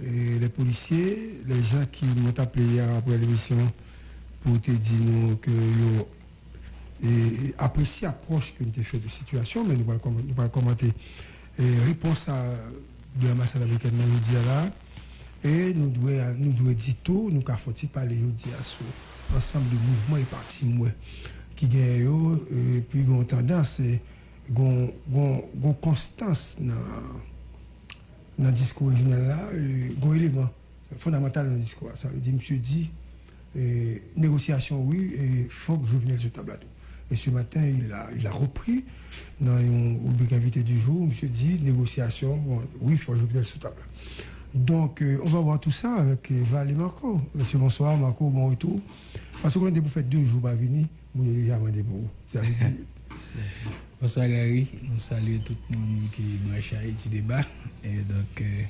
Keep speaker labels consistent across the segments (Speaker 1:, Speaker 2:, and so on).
Speaker 1: Les policiers, les gens qui m'ont appelé hier après l'émission pour te dire nous que yo apprécié l'approche que nous avons fait de la situation, mais nous allons com- nous allons commenter et réponse à de l'ambassade américaine dia là. Et nous devons nous devons dire tout, nous avons fait parler le dia sur l'ensemble de mouvements et partis moi qui gagnent et puis ont tendance et constance dans le discours original là, un élément fondamental dans le discours. Ça veut dire, monsieur dit, euh, négociation, oui, et il faut que Jovenel se table à tout. Et ce matin, il a, il a repris dans une rubrique invité du jour, monsieur dit, négociation, bon, oui, il faut que Jovenel se table. Donc, euh, on va voir tout ça avec euh, Val et Marco. Monsieur, bonsoir, Marco, bon retour. Parce qu'on a faites deux jours, pas venir, vous avez déjà demandé pour vous. Ça
Speaker 2: Bonsoir Gary, nous saluons tout le monde qui est branché à Haïti débat. Et donc, euh,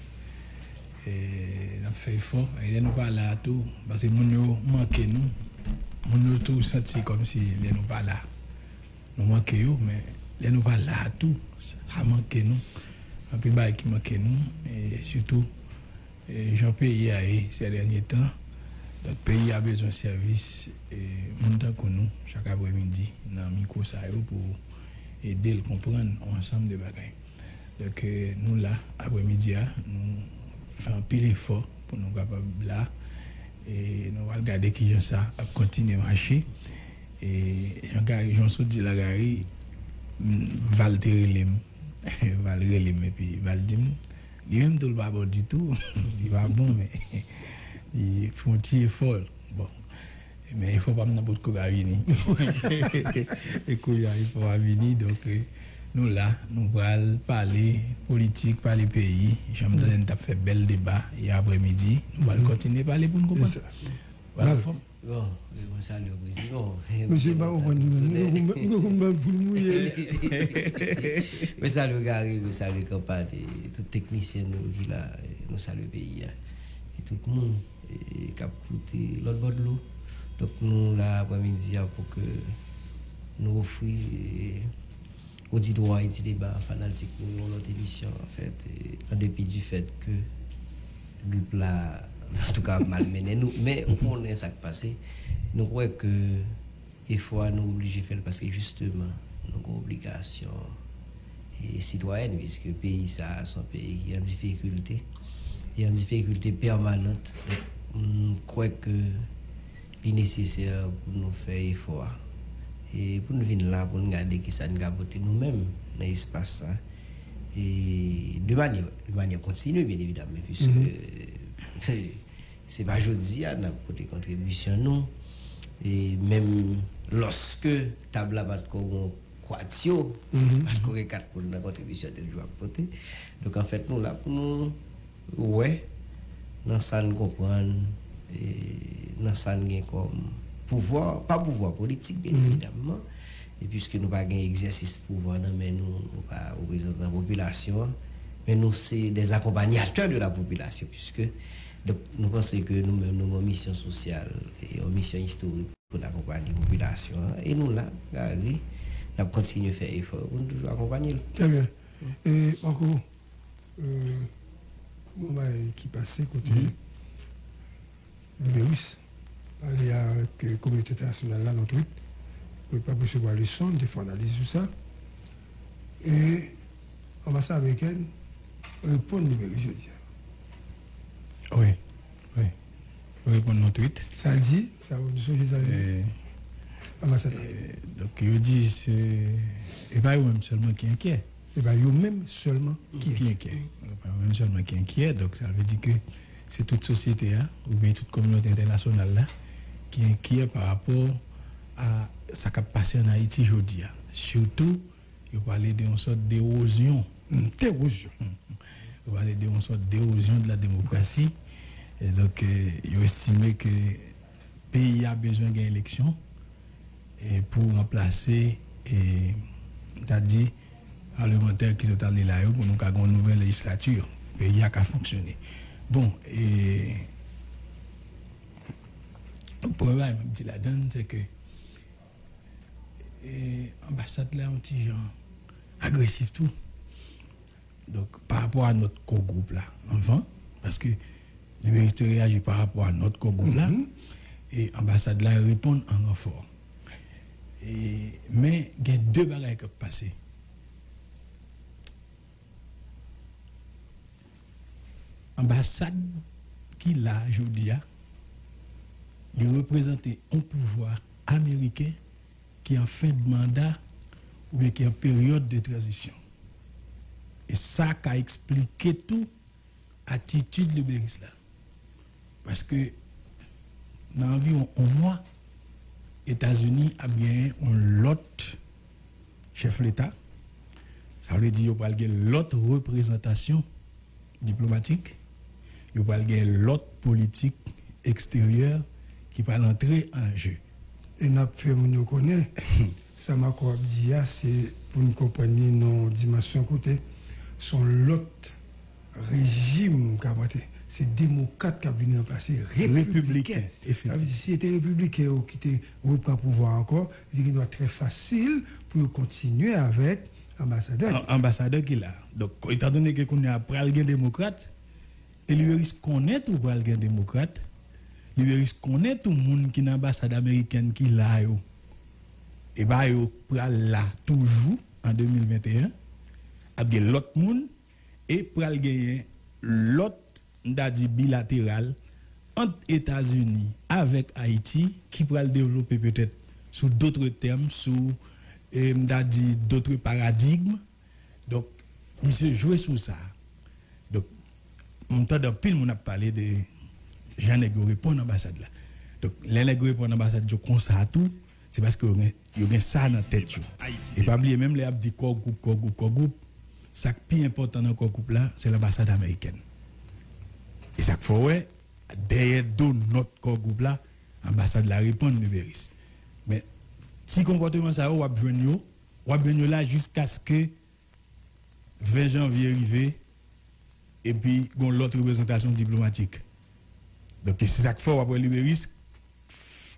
Speaker 2: et, on fait effort. Et là, nous parlons à tout, parce que nous manquons nous. Nous tout senti comme si nous pas là. Nous manquons, mais nous pas là à tout. Ça manque nous. Un peu de qui manque nous. Et surtout, et Jean-Pays a eu ces derniers temps. Le pays a besoin de services et nous, chaque après-midi, dans le micro pour aider le comprendre ensemble de bagages. Donc euh, nous là, après-midi, ah, nous faisons un pile effort pour nous capables là. Et nous allons regarder qui j'en ça, à continuer à marcher. Et Jean dit la gari, Val te relem, Val relem, et puis Val dit, lui-même tout le pas du tout, il va bon, mais il faut un petit effort. Mais il ne faut pas n'importe quoi venir. Et qu'il il faut pas venir. Donc, euh, nous là, nous allons parler politique, parler pays. J'aime bien que fait bel débat hier après-midi. Nous allons continuer à parler pour nous comprendre. Voilà.
Speaker 3: Bon, oui, bon salut au président.
Speaker 1: monsieur, bah, on va nous nous- nous- nous- nous- pour le mouiller.
Speaker 3: Je salue Gary, je salue campagne, et tout technicien nous qui là, et nous salue le pays. hein. Et tout le monde et, qui a écouté l'autre bord de l'eau. Donc nous là après-midi hein, pour que nous offrions au dit droit et débat fanatique nous dans notre émission en fait, en dépit du fait que grippe là, en tout cas malmené nous, mais on est ça qui passe. Nous croyons que il faut nous obliger à faire parce que justement, nous avons obligation et citoyenne, puisque le pays, ça, pays qui est en difficulté, et en difficulté permanente. Je crois que il est nécessaire pour nous faire effort. Et pour nous venir là, pour nous garder qui ça nous a apporté nous-mêmes dans l'espace. ça. Et de manière, de manière continue, bien évidemment, puisque c'est pas aujourd'hui à notre côté contribution, nous. Et même lorsque table bat qu'on quatio, parce qu'on a quatre pour la contribution de jour à côté. Donc en fait, nous là pour nous, ouais, dans ça nous comprendre, et dans ça nous gain comme pouvoir, pas pouvoir politique bien évidemment, et puisque nous pas gain exercice pouvoir, non, mais nous, nous pas la population, mais nous c'est des accompagnateurs de la population, puisque nous pensons que nous-mêmes, nous avons une mission sociale et une mission historique pour accompagner la population. Et nous, là, Gary, nous continué à faire effort pour nous accompagner.
Speaker 1: Très bien. Et encore, euh, qui passait côté Libérus, aller avec la communauté internationale là, notre truc, pour ne pas recevoir les sons, de faire analyse tout ça. Et l'ambassade américaine répond Libérus, je dis.
Speaker 2: Oui, oui. À notre tweet.
Speaker 1: Ça dit, ça ça
Speaker 2: Et,
Speaker 1: l'ambassade.
Speaker 2: et donc, il dit, c'est. Et pas eux-mêmes seulement qui est inquiet.
Speaker 1: Et bien, eux-mêmes seulement qui
Speaker 2: qui est
Speaker 1: est.
Speaker 2: inquiet. Pas eux-mêmes seulement qui inquiet. Donc, ça veut dire que c'est toute société, hein, ou bien toute communauté internationale là, qui est inquiet par rapport à ce qui a passé en Haïti aujourd'hui. hein. Surtout, il parlait d'une sorte d'érosion.
Speaker 1: Hum, Terrosion.
Speaker 2: Il parlait d'une sorte d'érosion de la démocratie. Et donc, euh, il estimé que le pays a besoin d'une élection et pour remplacer, c'est-à-dire, parlementaires qui sont allés là pour nous avoir une nouvelle législature. Le pays a qu'à fonctionner. Bon, et le problème, je dis la donne, c'est que l'ambassade là, un petit genre agressif tout. Donc, par rapport à notre co-groupe là, avant, parce que Libériste réagit par rapport à notre Congo là. Et l'ambassade là répond en renfort. Et, mais il y a deux bagages qui ont passé. Ambassade qui là, je vous dis, il représentait un pouvoir américain qui est en fin de mandat ou bien qui est en période de transition. Et ça qui a expliqué tout attitude de Béris là. Parce que dans environ un mois, États-Unis a bien un lot chef l'État. Ça veut dire qu'il y a l'autre représentation diplomatique. Il y a l'autre politique extérieure qui va entrer en jeu.
Speaker 1: Et n'a fait nous connaît. Ça m'a dit c'est pour nous comprendre nos dimensions côté son l'autre régime qu'a c'est démocrate qui a venu remplacer républicain.
Speaker 2: effectivement.
Speaker 1: Si c'était républicain qui était reprend pouvoir encore, il doit être très facile pour continuer avec ambassadeur.
Speaker 2: Am- ambassadeur qui là. Donc, étant donné que qu'on est après le démocrate, et lui risque connaît tout pour le démocrate, lui risque connaît tout le monde qui est ambassade américaine qui là. Et bah yo là toujours en 2021 avec l'autre monde et pral gagner l'autre bilatéral entre États-Unis avec Haïti qui pral développer peut-être sous d'autres termes sous dit d'autres paradigmes. Donc monsieur jouer sur ça on dans pile on a parlé de Nègre répondre l'ambassade là. Donc les nègres répondre l'ambassade yo parce que yo gen ça dans tête yo. Et pas oublier même les a dit corps groupe corps groupe corps groupe ça qui est important là c'est l'ambassade américaine. Et ça qu'il faut ouais derrière deux notre corps groupe là ambassade la Béris mais si ap jwenn yo, ou ap jwenn yo là jusqu'à ce que 20 janvier arrive et puis l'autre représentation diplomatique. Donc c'est ça qu'il faut après libéris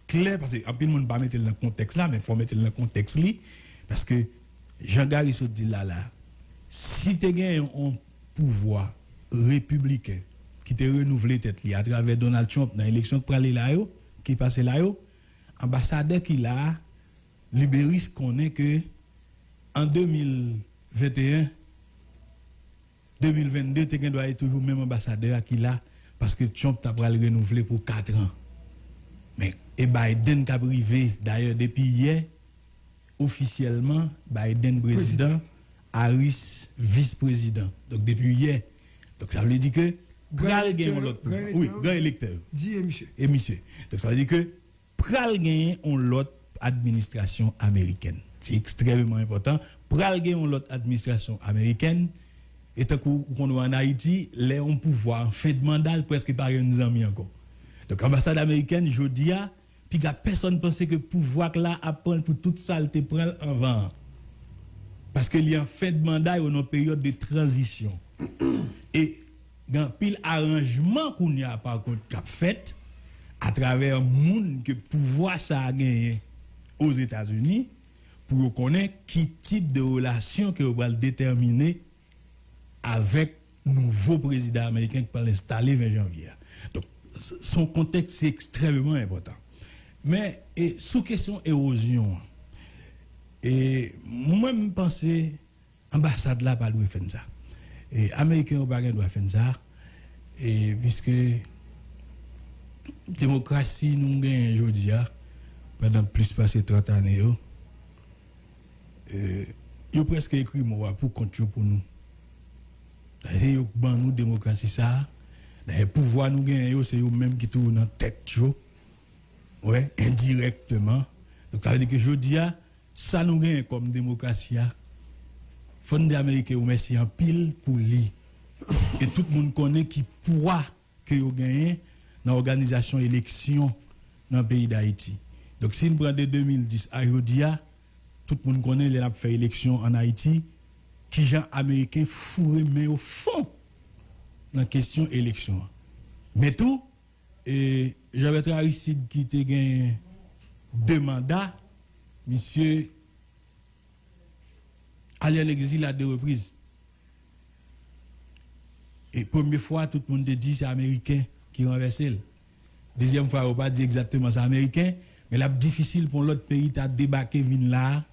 Speaker 2: clair parce que en pile monde pas mettre dans le contexte là mais faut mettre dans le contexte li parce que Jean Gary se dit là là si tu gagné un pouvoir républicain qui te renouvelé tête à travers Donald Trump dans l'élection pour aller là qui passe là ambassadeur qui là Libéris connaît que en 2021 2022 tu doit être toujours même ambassadeur qui là parce que Trump t'a pas le renouveler pour 4 ans. Mais et Biden qui a privé d'ailleurs depuis hier officiellement Biden président, Harris vice-président. Donc depuis hier. Donc ça veut dire que pral
Speaker 1: électeur,
Speaker 2: l'autre. Oui, grand électeur
Speaker 1: Dis, eh, monsieur.
Speaker 2: et monsieur. Donc ça veut dire que pral gagner on l'autre administration américaine. C'est extrêmement important. Pral gagner on l'autre administration américaine et tant qu'on est en Haïti, les on pouvoir fin de mandat presque pas nous amis encore. Donc ambassade américaine je dis a puis personne pensait que pouvoir là apprendre pour toute saleté prendre en vent. Parce qu'il y a en fin de mandat, on est en période de transition. Et gan pile arrangement qu'on y a par contre cap fait à travers monde que pouvoir ça a gagné aux États-Unis pour connaître qui type de relation que va le déterminer avec nouveau président américain qui va l'installer 20 janvier. Donc son contexte c'est extrêmement important. Mais sous question érosion et moi je pense ambassade là pas doit faire ça. Et américain pas doit faire ça et puisque démocratie nous gagne aujourd'hui hein, pendant plus passé 30 années euh, yo presque écrit moi pour compte yo pour nous. D'ailleurs yo nous démocratie ça. D'ailleurs pouvoir nous gagner yo c'est eux même qui tourne dans tête yo. Ouais, indirectement. Donc ça veut dire que je dis ça nous gagne comme démocratie a, Fonds d'Amérique ou merci en pile pour lui. Et tout le monde connaît qui poids que vous gagnez dans l'organisation élection dans le pays d'Haïti. Donc si nous prenons de 2010 à Yodia, tout le monde connaît les fait élection en Haïti, qui gens américains fourré mais au fond dans la question élection. Mais tout, j'avais Aristide qui te gagné deux mandats, monsieur allé en exil à deux reprises. Et première fois, tout le monde dit c'est américain qui renverse. Deuxième fois, on pas dit exactement ça américain, mais là, difficile pour l'autre pays de débarquer, venir là,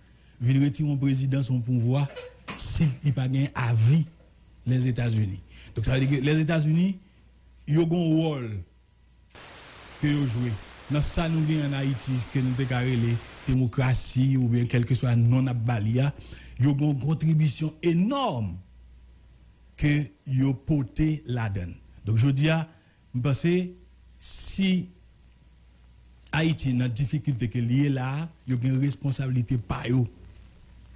Speaker 2: retirer président son pouvoir, s'il n'a pas gagné à vie les États-Unis. Donc ça veut dire que les États-Unis, ont un rôle que ils joué. Dans ça, nous avons en Haïti, que nous la démocratie ou bien quel que soit non abalia, ils ont une contribution énorme que ils ont porté là-dedans. Donc je dis, je pense si Haïti dans difficulté que lié là, il y a une responsabilité par eux,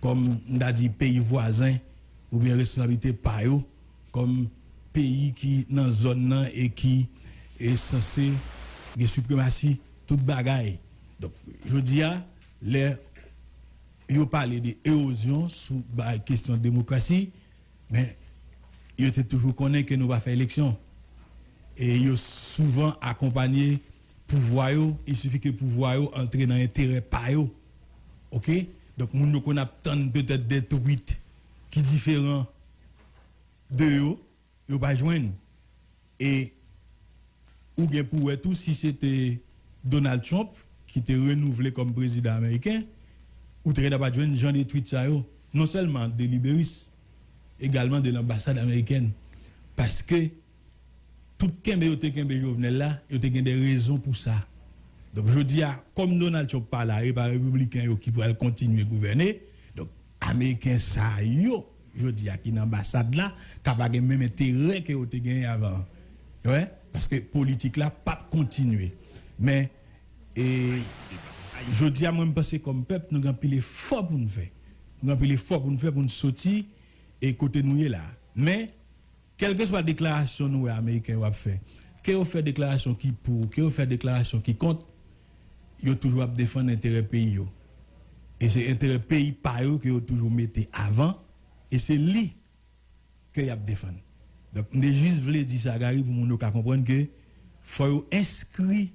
Speaker 2: comme on a dit pays voisins, ou bien responsabilité par comme pays qui dans zone et qui est censé de suprématie, toute bagaille. Donc, je dis à les ils parlé d'érosion sous la question de démocratie, mais ils étaient toujours connus que nous va faire élection. Et ils souvent accompagné pouvoir, il suffit que pouvoir entre dans l'intérêt par. OK? Donc, nous qu'on attend peut-être des tweets qui différents de eux, ils pas joindre. Et ou bien tout si c'était Donald Trump qui était renouvelé comme président américain, ou très pas joindre Jean des tweets ça non seulement de Libéris, également de l'ambassade américaine parce que tout Kembe yo te Kembe Jovenel là, yo te des raisons pour ça. Donc je dis comme Donald Trump parle et par républicain qui pourrait continuer à gouverner, donc américain ça yo, je dis qui l'ambassade là, capable même intérêt que yo te gagné avant. Ouais, parce que politique là pas continuer. Mais et je dis à moi penser comme peuple nous avons pile fort pour nous faire. Nous avons pile fort pour nous faire pour nous sortir et côté nous là. Mais quelle que soit la déclaration nous américains ont fait, que vous fait déclaration qui pour, que vous fait déclaration qui compte, vous toujours défendre l'intérêt pays. Et c'est l'intérêt pays par eux que vous toujours mettez avant et c'est lui que vous défendre. Donc, je juste dire ça, Gary, pour nous comprendre que faut inscrire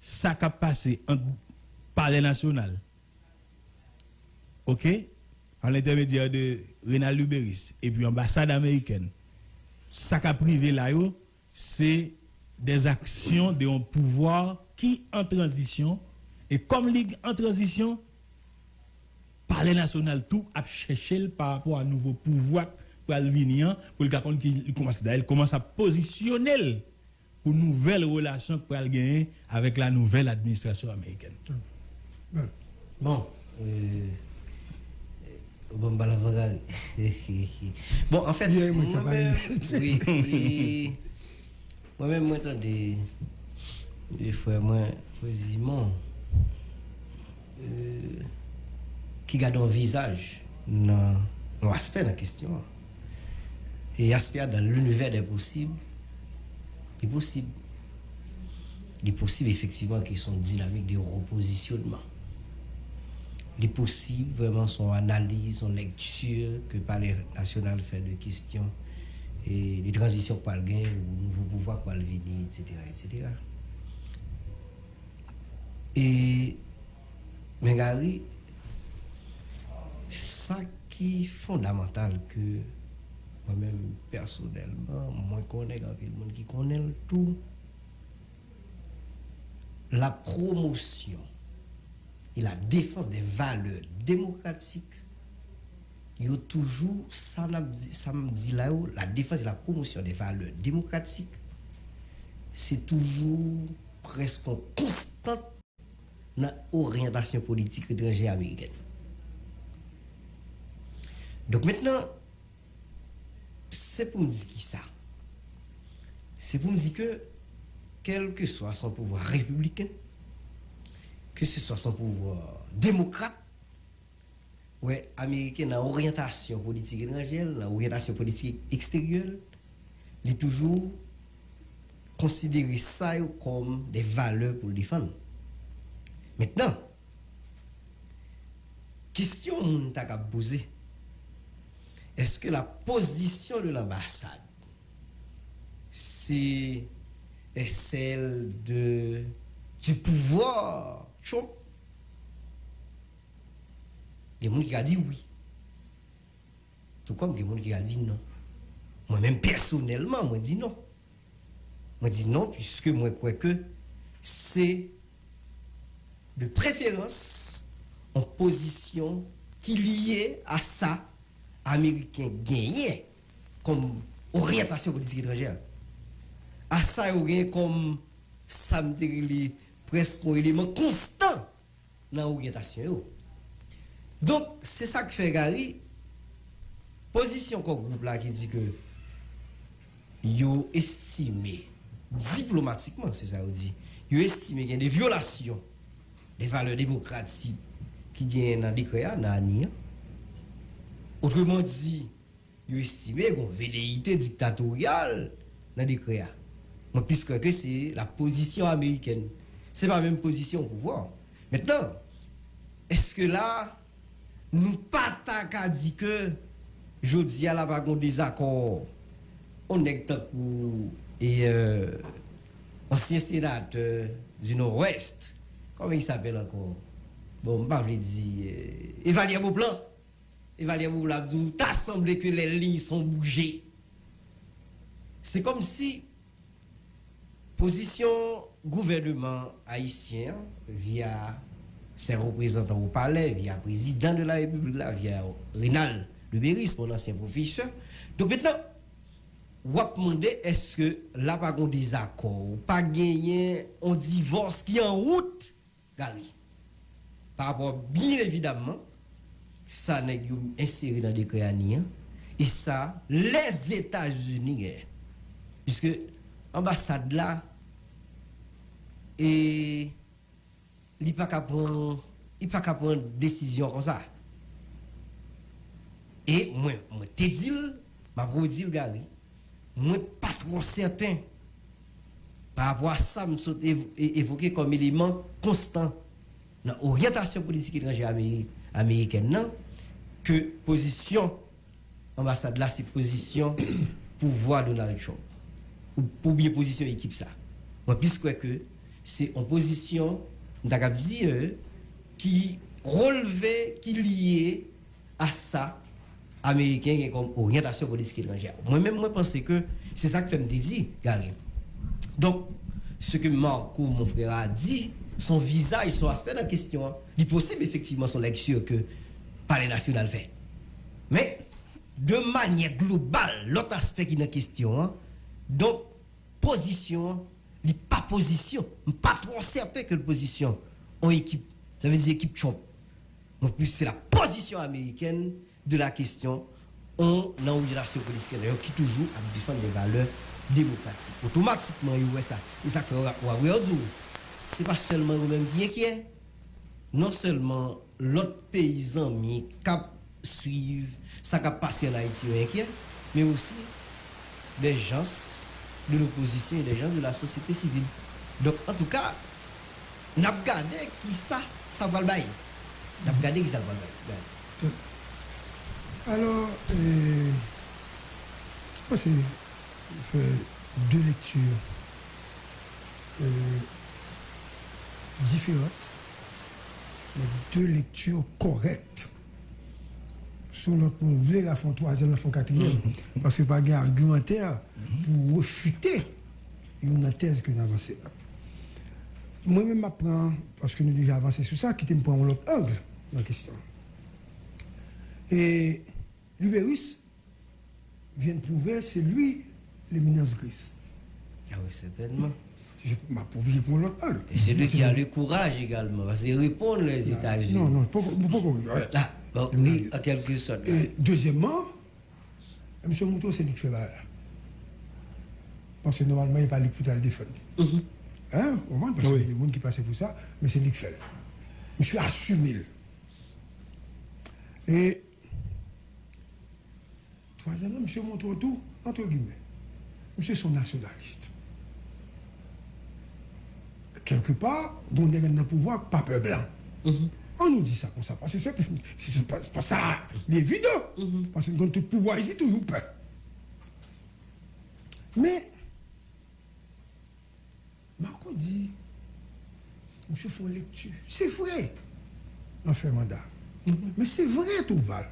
Speaker 2: ça qui a passé entre palais national. OK? À l'intermédiaire de Renal Luberis et puis l'ambassade américaine. Ça qui a privé là, c'est des actions de un pouvoir qui en transition. Et comme Ligue en transition, palais national tout a cherché par rapport à nouveau pouvoir pour venir, pour le qu'il commence, commence à positionner pour une nouvelle relation pour gagner avec la nouvelle administration américaine.
Speaker 3: Bon. Euh, bon, bah, bon, en fait, moi-même, oui, moi-même, moi, des, des fois, moi, quasiment, euh, qui garde un visage dans l'aspect de la question. Et aspect dans l'univers des possibles, il est possible. Il est possible effectivement qu'ils sont dynamiques de repositionnement. Il est possible vraiment son analyse, son lecture que par les national fait de questions et les transitions par le gain ou nouveau pouvoir par le etc. Et mais ça qui est fondamental que moi-même personnellement, moi connais le monde qui connaît tout, la promotion et la défense des valeurs démocratiques, il y a toujours, ça me dit là, la défense et la promotion des valeurs démocratiques, c'est toujours presque constant dans l'orientation politique étrangère américaine. Donc maintenant, c'est pour me dire qui ça? C'est pour me dire que, quel que soit son pouvoir républicain, que ce soit son pouvoir démocrate, ouais, américain dans orientation politique étrangère, dans orientation politique extérieure, il est toujours considéré ça comme des valeurs pour le défendre. Maintenant, question qu'on t'a poser est-ce que la position de l'ambassade, c'est celle du pouvoir Il y a des gens qui ont dit oui. Tout comme il y a des gens qui ont dit non. Moi-même, personnellement, moi, je dis non. Moi, je dis non, puisque moi, je crois que c'est de préférence en position qui liée à ça, américain gagné comme orientation politique étrangère. À ça, il comme ça presque un élément constant dans l'orientation. Donc, c'est ça que fait Gary. Position qu'on groupe là qui dit que yo estimé diplomatiquement, c'est ça on dit, yo estimé qu'il y a des violations des valeurs démocratiques qui gagnent dans des créas, dans l'année. Autrement dit, yo estimé qu'on velléité dictatoriale dans des créas. Mais puisque que c'est la position américaine. C'est pas la même position au pouvoir. Maintenant, est-ce que là, nous pas qu'à dire que je dis à la bagon désaccord, on est tant coup et euh, ancien sénateur du Nord-Ouest, comment il s'appelle encore Bon, je vais dire, euh, Evalier Beauplan. Evalier Beauplan, t'as semblé que les lignes sont bougées. C'est comme si position gouvernement haïtien via ses représentants au palais, via président de la République, via Rénal de Béris, mon ancien professeur. Donc maintenant, on va demander est-ce que là, pas un désaccord, pas gagné un divorce qui est en route, Par rapport, bien évidemment, ça n'est inséré dans des créaniens, et ça, les États-Unis, hein, puisque l'ambassade là, et il n'y a pas qu'à prendre pas décision comme ça. Et moi moi te dit m'a dire Gary moi pas trop certain par rapport à ça saute évoqué comme élément constant dans l'orientation politique étrangère améri- américaine que position ambassade là c'est position pouvoir Donald Trump. Ou pour bien position équipe ça. Moi puisque que c'est en position dire qui relevait qui lié à ça américain comme orientation politique étrangère moi-même moi pense que c'est ça que fait me dire Gary donc ce que Marco mon frère a dit son visage son aspect de la question hein, il est possible effectivement son lecture que palais national fait mais de manière globale, l'autre aspect qui est en question, hein, donc, position, il pas position, pas trop certain que la position en équipe, ça veut dire équipe Trump. Donc, plus c'est la position américaine de la question en relation politique qui toujours a défendre les valeurs démocratiques. Automatiquement, il voit ça. Et ça fait c'est pas seulement vous-même qui est inquiet, non seulement l'autre paysan mi cap suivre ça qui a passé en Haïti est inquiet, mais aussi des gens de l'opposition et des gens de la société civile. Donc en tout cas, n'a regardé qui ça ça va le bailler. N'a regardé qui ça va le bailler.
Speaker 1: Alors, euh, c'est deux lectures euh, différentes, mais deux lectures correctes. Sur notre nous voulons la font troisième, la font quatrième, parce que pas de argumentaire pour refuter une thèse que nous avons là. Moi-même, m'apprends, parce que nous déjà avancé sur ça, qui me prend l'autre angle dans la question. Et l'Uberus vient de prouver, c'est lui l'éminence grise.
Speaker 3: Ah oui, certainement.
Speaker 1: Je m'a prouvé pour l'autre angle.
Speaker 3: Et c'est lui qui a le courage également, parce qu'il répond les États-Unis.
Speaker 1: Non, non, pas.
Speaker 3: Là, bon, lui, en quelque sorte.
Speaker 1: Et deuxièmement, M. Mouton, c'est lui qui fait mal. Parce que normalement, il n'est pas lui qui défendre.
Speaker 3: Mhm.
Speaker 1: Hein? Au moins, parce qu'il y a des gens qui passaient pour ça, mais c'est lui qui fait. Monsieur assumé. Et troisièmement, monsieur montre tout, entre guillemets. Monsieur sont nationalistes. Quelque part, dont on est dans le pouvoir, pas peur blanc.
Speaker 3: Mhm.
Speaker 1: On nous dit ça comme ça, parce que c'est pas, ça l'évident. Parce que quand tout pouvoir ici, toujours peur. Mais, Marco dit, monsieur fait une lecture. C'est vrai, on fait mandat. Mais c'est vrai tout val.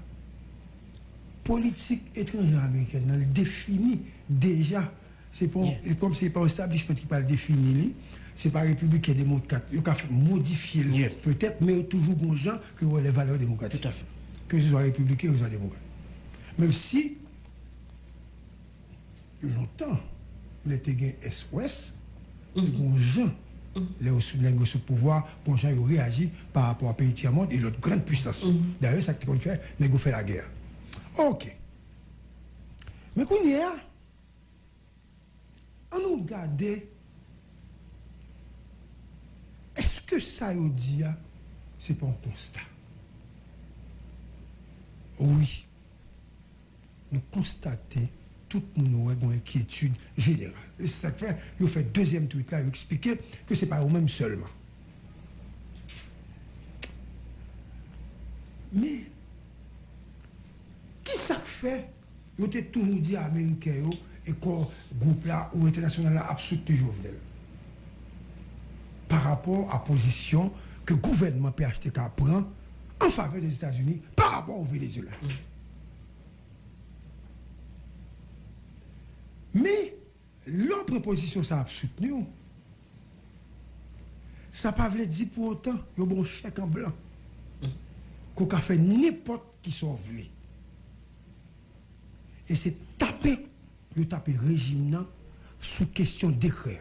Speaker 1: Politique étrangère américaine, elle définit déjà c'est
Speaker 3: Yeah.
Speaker 1: et comme c'est pas un establishment qui va le définir, c'est pas République qui démocrate. Il a modifier le-
Speaker 3: Yeah.
Speaker 1: peut-être, mais toujours bon gens qui ont les valeurs démocratiques.
Speaker 3: Tout à fait.
Speaker 1: Que ce soit républicain ou ce soit démocrate. Même si, longtemps, les Téguins SOS, les gens, les sous les sous pouvoir, les gens ont réagi par rapport à pays tiers monde et l'autre grande puissance. D'ailleurs, ça qu'on fait, les gens fait la guerre. Ok. Mais qu'on y est, on nous regarde, est-ce que ça veut dire, c'est pas un constat? Oui. Nous constatons, tout le monde a inquiétude générale. Et ça fait, il fait deuxième tweet là, il expliquer que ce n'est pas eux-mêmes seulement. Mais, qui ça fait? Ils ont toujours dit à Américains et que groupe là ou international là a soutenu Jovenel. Par rapport à la position que le gouvernement PHTK prend en faveur des États-Unis par rapport au Venezuela. Mais l'autre position ça a soutenu. Ça ne pas veut dire pour autant y a un bon chèque en blanc. Qu'on a fait n'importe qui voulu. Et c'est taper, il taper régime sous question décret.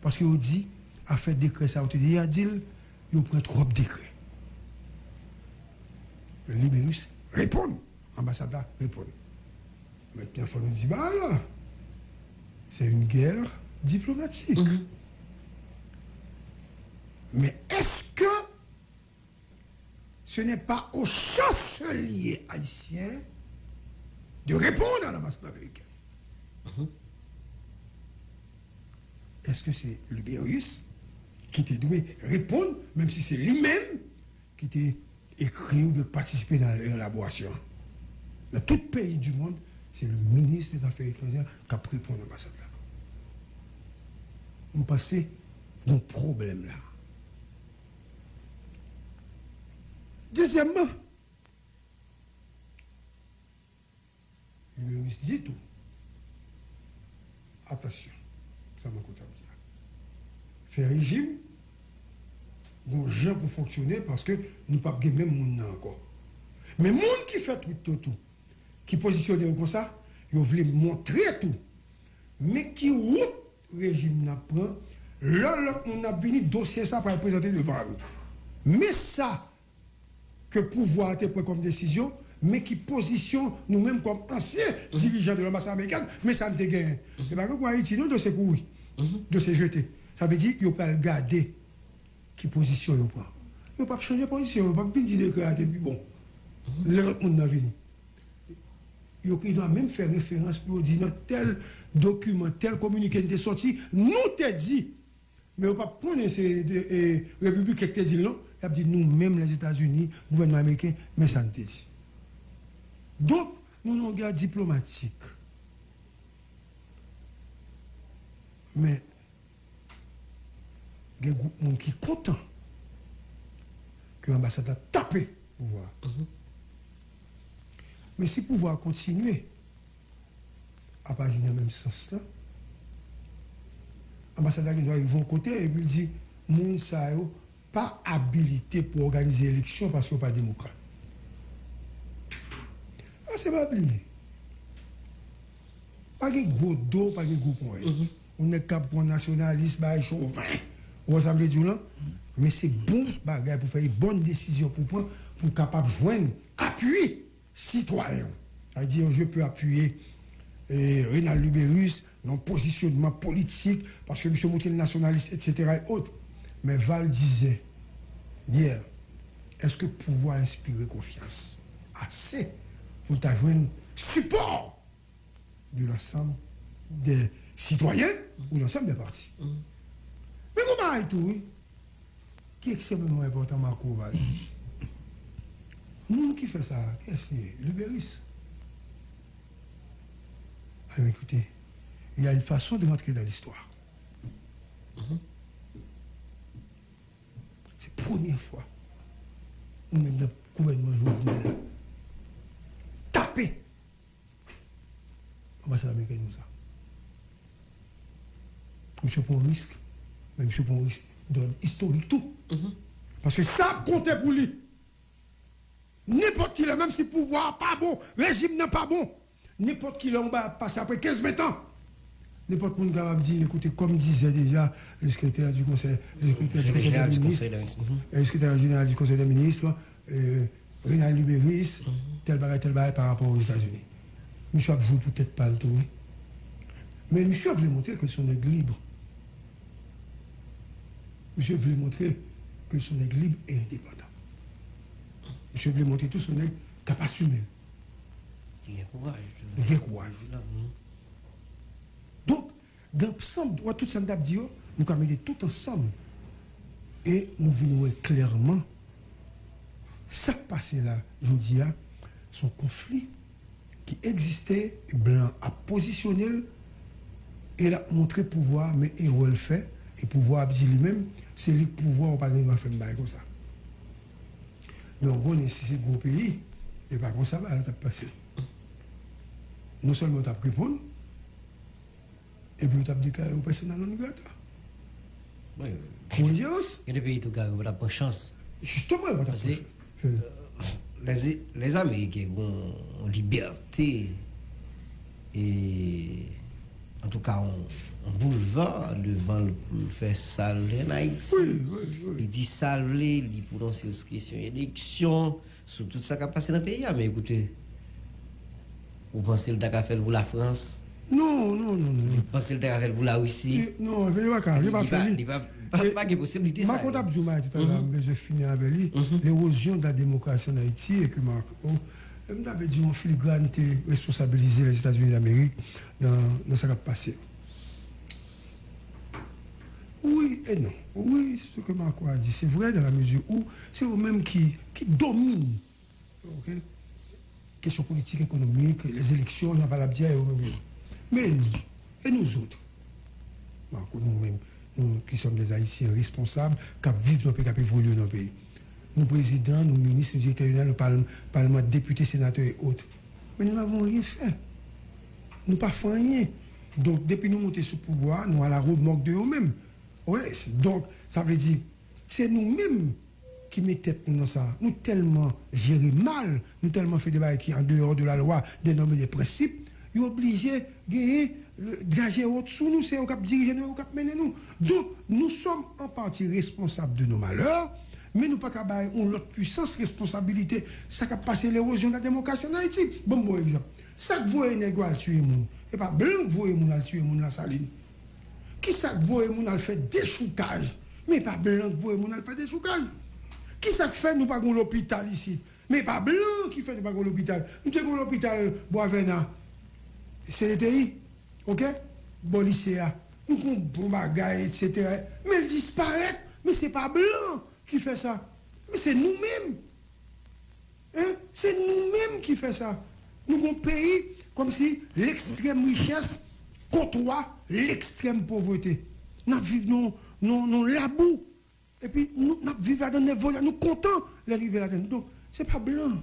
Speaker 1: Parce qu'il dit, à faire décret ça, il dit, il dit, il prend trop de décrets. Le Libérus répond, l'ambassadeur répond. Maintenant, il faut nous dire, bah là, c'est une guerre diplomatique. Mais est-ce que ce n'est pas au chancelier haïtien de répondre à l'ambassade américaine? Est-ce que c'est Libérus qui t'a dû répondre, même si c'est lui-même qui t'a écrit ou de participer dans l'élaboration Dans tout pays du monde, c'est le ministre des Affaires étrangères qui a répondu à l'ambassade. On passait un problème là. Deuxièmement, il me dit tout. Attention, ça m'a coûté à dire. Fait régime, bon, gens pour fonctionner parce que nous pas gagner même monde encore. Mais monde qui fait tout, tout, tout, qui positionne comme ça, ils voulaient montrer tout. Mais qui route régime n'a prend, là, là, on a venu dossier ça pour le présenter devant nous. Mais ça, que pouvoir a été pris comme décision, mais qui positionne nous-mêmes comme anciens dirigeants de l'ambassade américaine, mais ça ne te gagne. Et par contre, Haïti, nous, de ces courir, de ces jeter. Ça veut dire qu'il ne faut pas regarder qui position il prend. Il ne faut pas changer position, il ne pas dire que puis bon, l'autre monde n'a venu. Il doit même faire référence pour dire dans tel document, tel communiqué sorti, nous te dit. Mais on ne pas prendre ces républiques qui te dit non? Il a dit nous-mêmes, les États-Unis, le gouvernement américain, mais ça ne te dit. Donc, nous avons un guerre diplomatique. Mais, il y a des gens qui sont contents que l'ambassade a tapé le pouvoir. Mais si le pouvoir continuer à pas dans le même sens là, l'ambassadeur doit arriver de côté et puis il dit, moun sa yo pas habilité pour organiser l'élection parce qu'on pas démocrate. Ah, c'est pas oublié. Pas de gros dos, pas de gros point. On est cap pour nationaliste, bah, chauvin. Vous savez dire là? Mais c'est bon pour faire une bonne décision pour prendre, pour capable joindre appui citoyen. C'est-à-dire, je peux appuyer eh, Rénal Lubérus dans positionnement politique, parce que M. Moutel nationaliste, etc. et autres. Mais Val disait, hier, est-ce que pouvoir inspirer confiance? Assez pour avoir un support de l'ensemble des citoyens ou l'ensemble des partis Mais comment est tout? Qui est extrêmement important, Marco Val Le monde qui fait ça, c'est Lubérus. Ah, mais écoutez, il y a une façon de rentrer dans l'histoire. C'est la première fois on est le gouvernement Jovenel tapé l'ambassade américaine nous a. monsieur prend prend un risque donne historique tout. Parce que ça comptait pour lui. N'importe qui, même si le pouvoir pas bon, régime n'est pas bon, n'importe qui là, on va passer après 15-20 ans. N'importe qui capable dire, écoutez, comme disait déjà le secrétaire du Conseil, le secrétaire du Conseil
Speaker 3: général
Speaker 1: des
Speaker 3: du
Speaker 1: ministres,
Speaker 3: Conseil des ministres. Mhm.
Speaker 1: et le secrétaire général du Conseil des ministres, euh, Rénal Libéris,
Speaker 3: Mhm.
Speaker 1: tel bagage, tel bagage par rapport aux États-Unis. Monsieur a joué peut-être pas le tout. Mais monsieur voulait montrer que son aigle libre. Monsieur voulait montrer que son aigle libre est indépendant. Monsieur voulait montrer tout son aigle capable d'assumer.
Speaker 3: Il y a courage.
Speaker 1: Il y a courage. Donc, dans ensemble, droit, tout ça, nous avons mis tout ensemble. Et nous venons clairement, ça qui passé là, je vous dis, son conflit qui existait, Blanc a positionné, et a montré pouvoir, mais héros le fait, et pouvoir a dit lui-même, c'est le pouvoir, on pas de faire comme ça. Donc, on est si c'est gros pays, et pas comme ça va, là, t'as passé. Non seulement tu as répondu, et puis tu as déclaré au personnel non grata.
Speaker 3: Oui.
Speaker 1: Cohérence,
Speaker 3: Il y a des pays tout cas où on a pas de chance.
Speaker 1: justement, t'approcher.
Speaker 3: les, les Américains ont, ont liberté et en tout cas on, on boulevard devant le pour faire saler en Haïti.
Speaker 1: Oui, oui, oui.
Speaker 3: Il dit saler, il prononce une question élection sur tout ça qui a passé dans le pays. Ah, Mais écoutez, vous pensez le Dakar fait pour la France?
Speaker 1: Non, non, non, non.
Speaker 3: Vous pensez le Dakar fait pour la Russie?
Speaker 1: Non, il va pas, il va
Speaker 3: il pas pas de possibilité
Speaker 1: Ma
Speaker 3: ça.
Speaker 1: comptable Zouma tout à l'heure, mais je finis avec lui. L'érosion de la démocratie en Haïti et que Marco, je m'avait dit en filigrane de responsabiliser les États-Unis d'Amérique dans, dans ce qui a passé. Oui et non. Oui, ce que Marco a dit, c'est vrai dans la mesure où c'est eux-mêmes qui, qui dominent. ok? Question politique, économique, les élections, parle bien, et eux-mêmes. Mais nous, et nous autres, Marco, nous-mêmes, nous qui sommes des Haïtiens responsables, qui vivent dans le pays, qui évoluent dans le pays. Nous présidents, nous ministres, nous directeurs, nous parlement, députés, sénateurs et autres. Mais nous n'avons rien fait. Nous pas fait rien. Donc, depuis nous monter sous pouvoir, nous à la remorque de eux-mêmes. C'est- donc, ça veut dire, c'est nous-mêmes qui nous dans ça. Nous tellement géré mal, nous tellement fait des bails qui, en dehors de la loi, dénommés des principes, ils sont obligés de gagner, gager au-dessous nous, c'est eux qui diriger nous, qui mener nous. Donc, nous sommes en partie responsables de nos malheurs, mais nous pas bailler on l'autre puissance, responsabilité, ça qui a passé l'érosion de la démocratie en Haïti. Bon, bon exemple. Ça que vous voyez tuer moun, et pas blanc que vous voyez moun à tuer moun la saline. Qui ça que vous moun à faire déchoucage, mais pas blanc que vous à faire déchoucage. Qui ça que fait nous pas l'hôpital ici, mais pas blanc qui fait nous pas l'hôpital. Nous avons l'hôpital Boisvena. C'est le TI, ok? Bon lycéa. Nous avons bon bagage, etc. Mais il disparaît. Mais c'est pas blanc qui fait ça. Mais c'est nous-mêmes. Hein? C'est nous-mêmes qui fait ça. Nous avons comme si l'extrême richesse côtoie l'extrême pauvreté. Nous vivons non, non, la boue. Et puis nous, vivons là-dedans, nous nous comptons l'arrivée là-dedans. Donc, ce n'est pas blanc.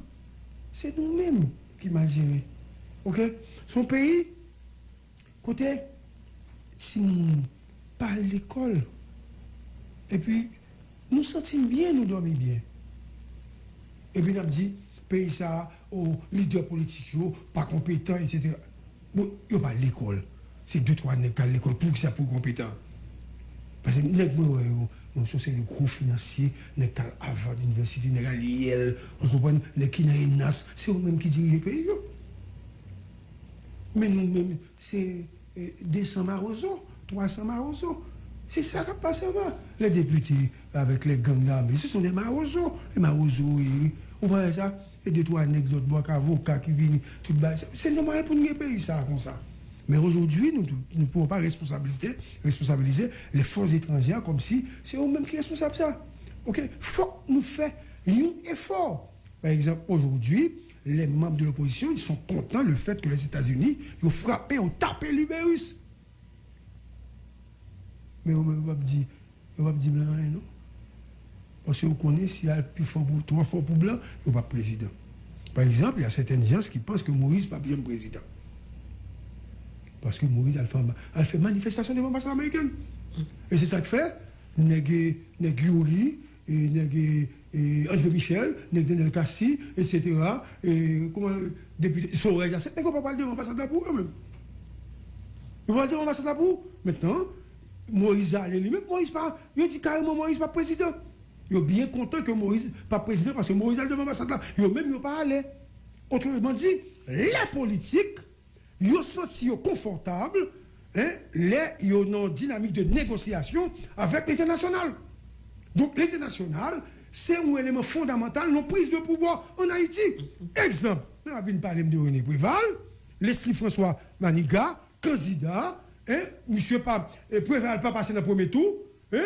Speaker 1: C'est nous-mêmes qui m'a. OK? Son pays, côté, si nous pas l'école, et puis nous sentons bien, nous dormons bien. Et puis, nous avons dit, pays ça, aux leaders politiques, pas compétents, etc. Bon, ils pas à l'école. C'est deux, trois nègres à l'école pour que ça pour compétent. Parce que nègres, moi, yo, même c'est des gros financiers, nègres à Harvard University, nègres à on comprend, les qui n'ont NAS, c'est eux-mêmes qui dirigent le pays. yo. Mais nous-mêmes, c'est euh, 200 marosos, 300 marosos. C'est ça qui passé avant. Les députés avec les gangs là, mais ce sont des marosos. Les marosos, et, vous voyez ça? Et deux, trois nègres, d'autres avocats qui viennent, tout bas. C'est normal pour nous pays ça comme ça. Mais aujourd'hui, nous ne pouvons pas responsabiliser, les forces étrangères comme si c'est eux-mêmes qui sont responsables de ça. OK? Faut nous fassions un effort. Par exemple, aujourd'hui, les membres de l'opposition ils sont contents le fait que les États-Unis ont frappé, ont tapé l'Ubérus. Mais on va dire, on va dire blanc, non? Parce qu'on connaît s'il y a plus fort trois fois pour blanc, il n'y a pas président. Par exemple, il y a certaines gens qui pensent que Moïse n'est pas bien président. Parce que Moïse a fait, a fait manifestation devant l'ambassade américaine. Et c'est ça que fait. Nègre Yuri, André Michel, nègre Daniel Cassi, etc. Et comment, député Soraya, c'est nègre pas parler de l'ambassade là pour eux-mêmes. Ils vont dire l'ambassade là pour Maintenant, Moïse allé lui-même, Moïse pas, il dit carrément Moïse pas président. Il est bien content que Moïse pas président parce que Moïse a devant l'ambassade là. Il même pas allé. Autrement dit, la politique, ils senti confortable, hein, les ils une dynamique de négociation avec l'international. Donc l'international, c'est un élément fondamental la prise de pouvoir en Haïti. Exemple, nous avons parlé de René Préval, Leslie François Maniga, candidat, hein, monsieur pas, Préval pas passé dans le premier tour, hein,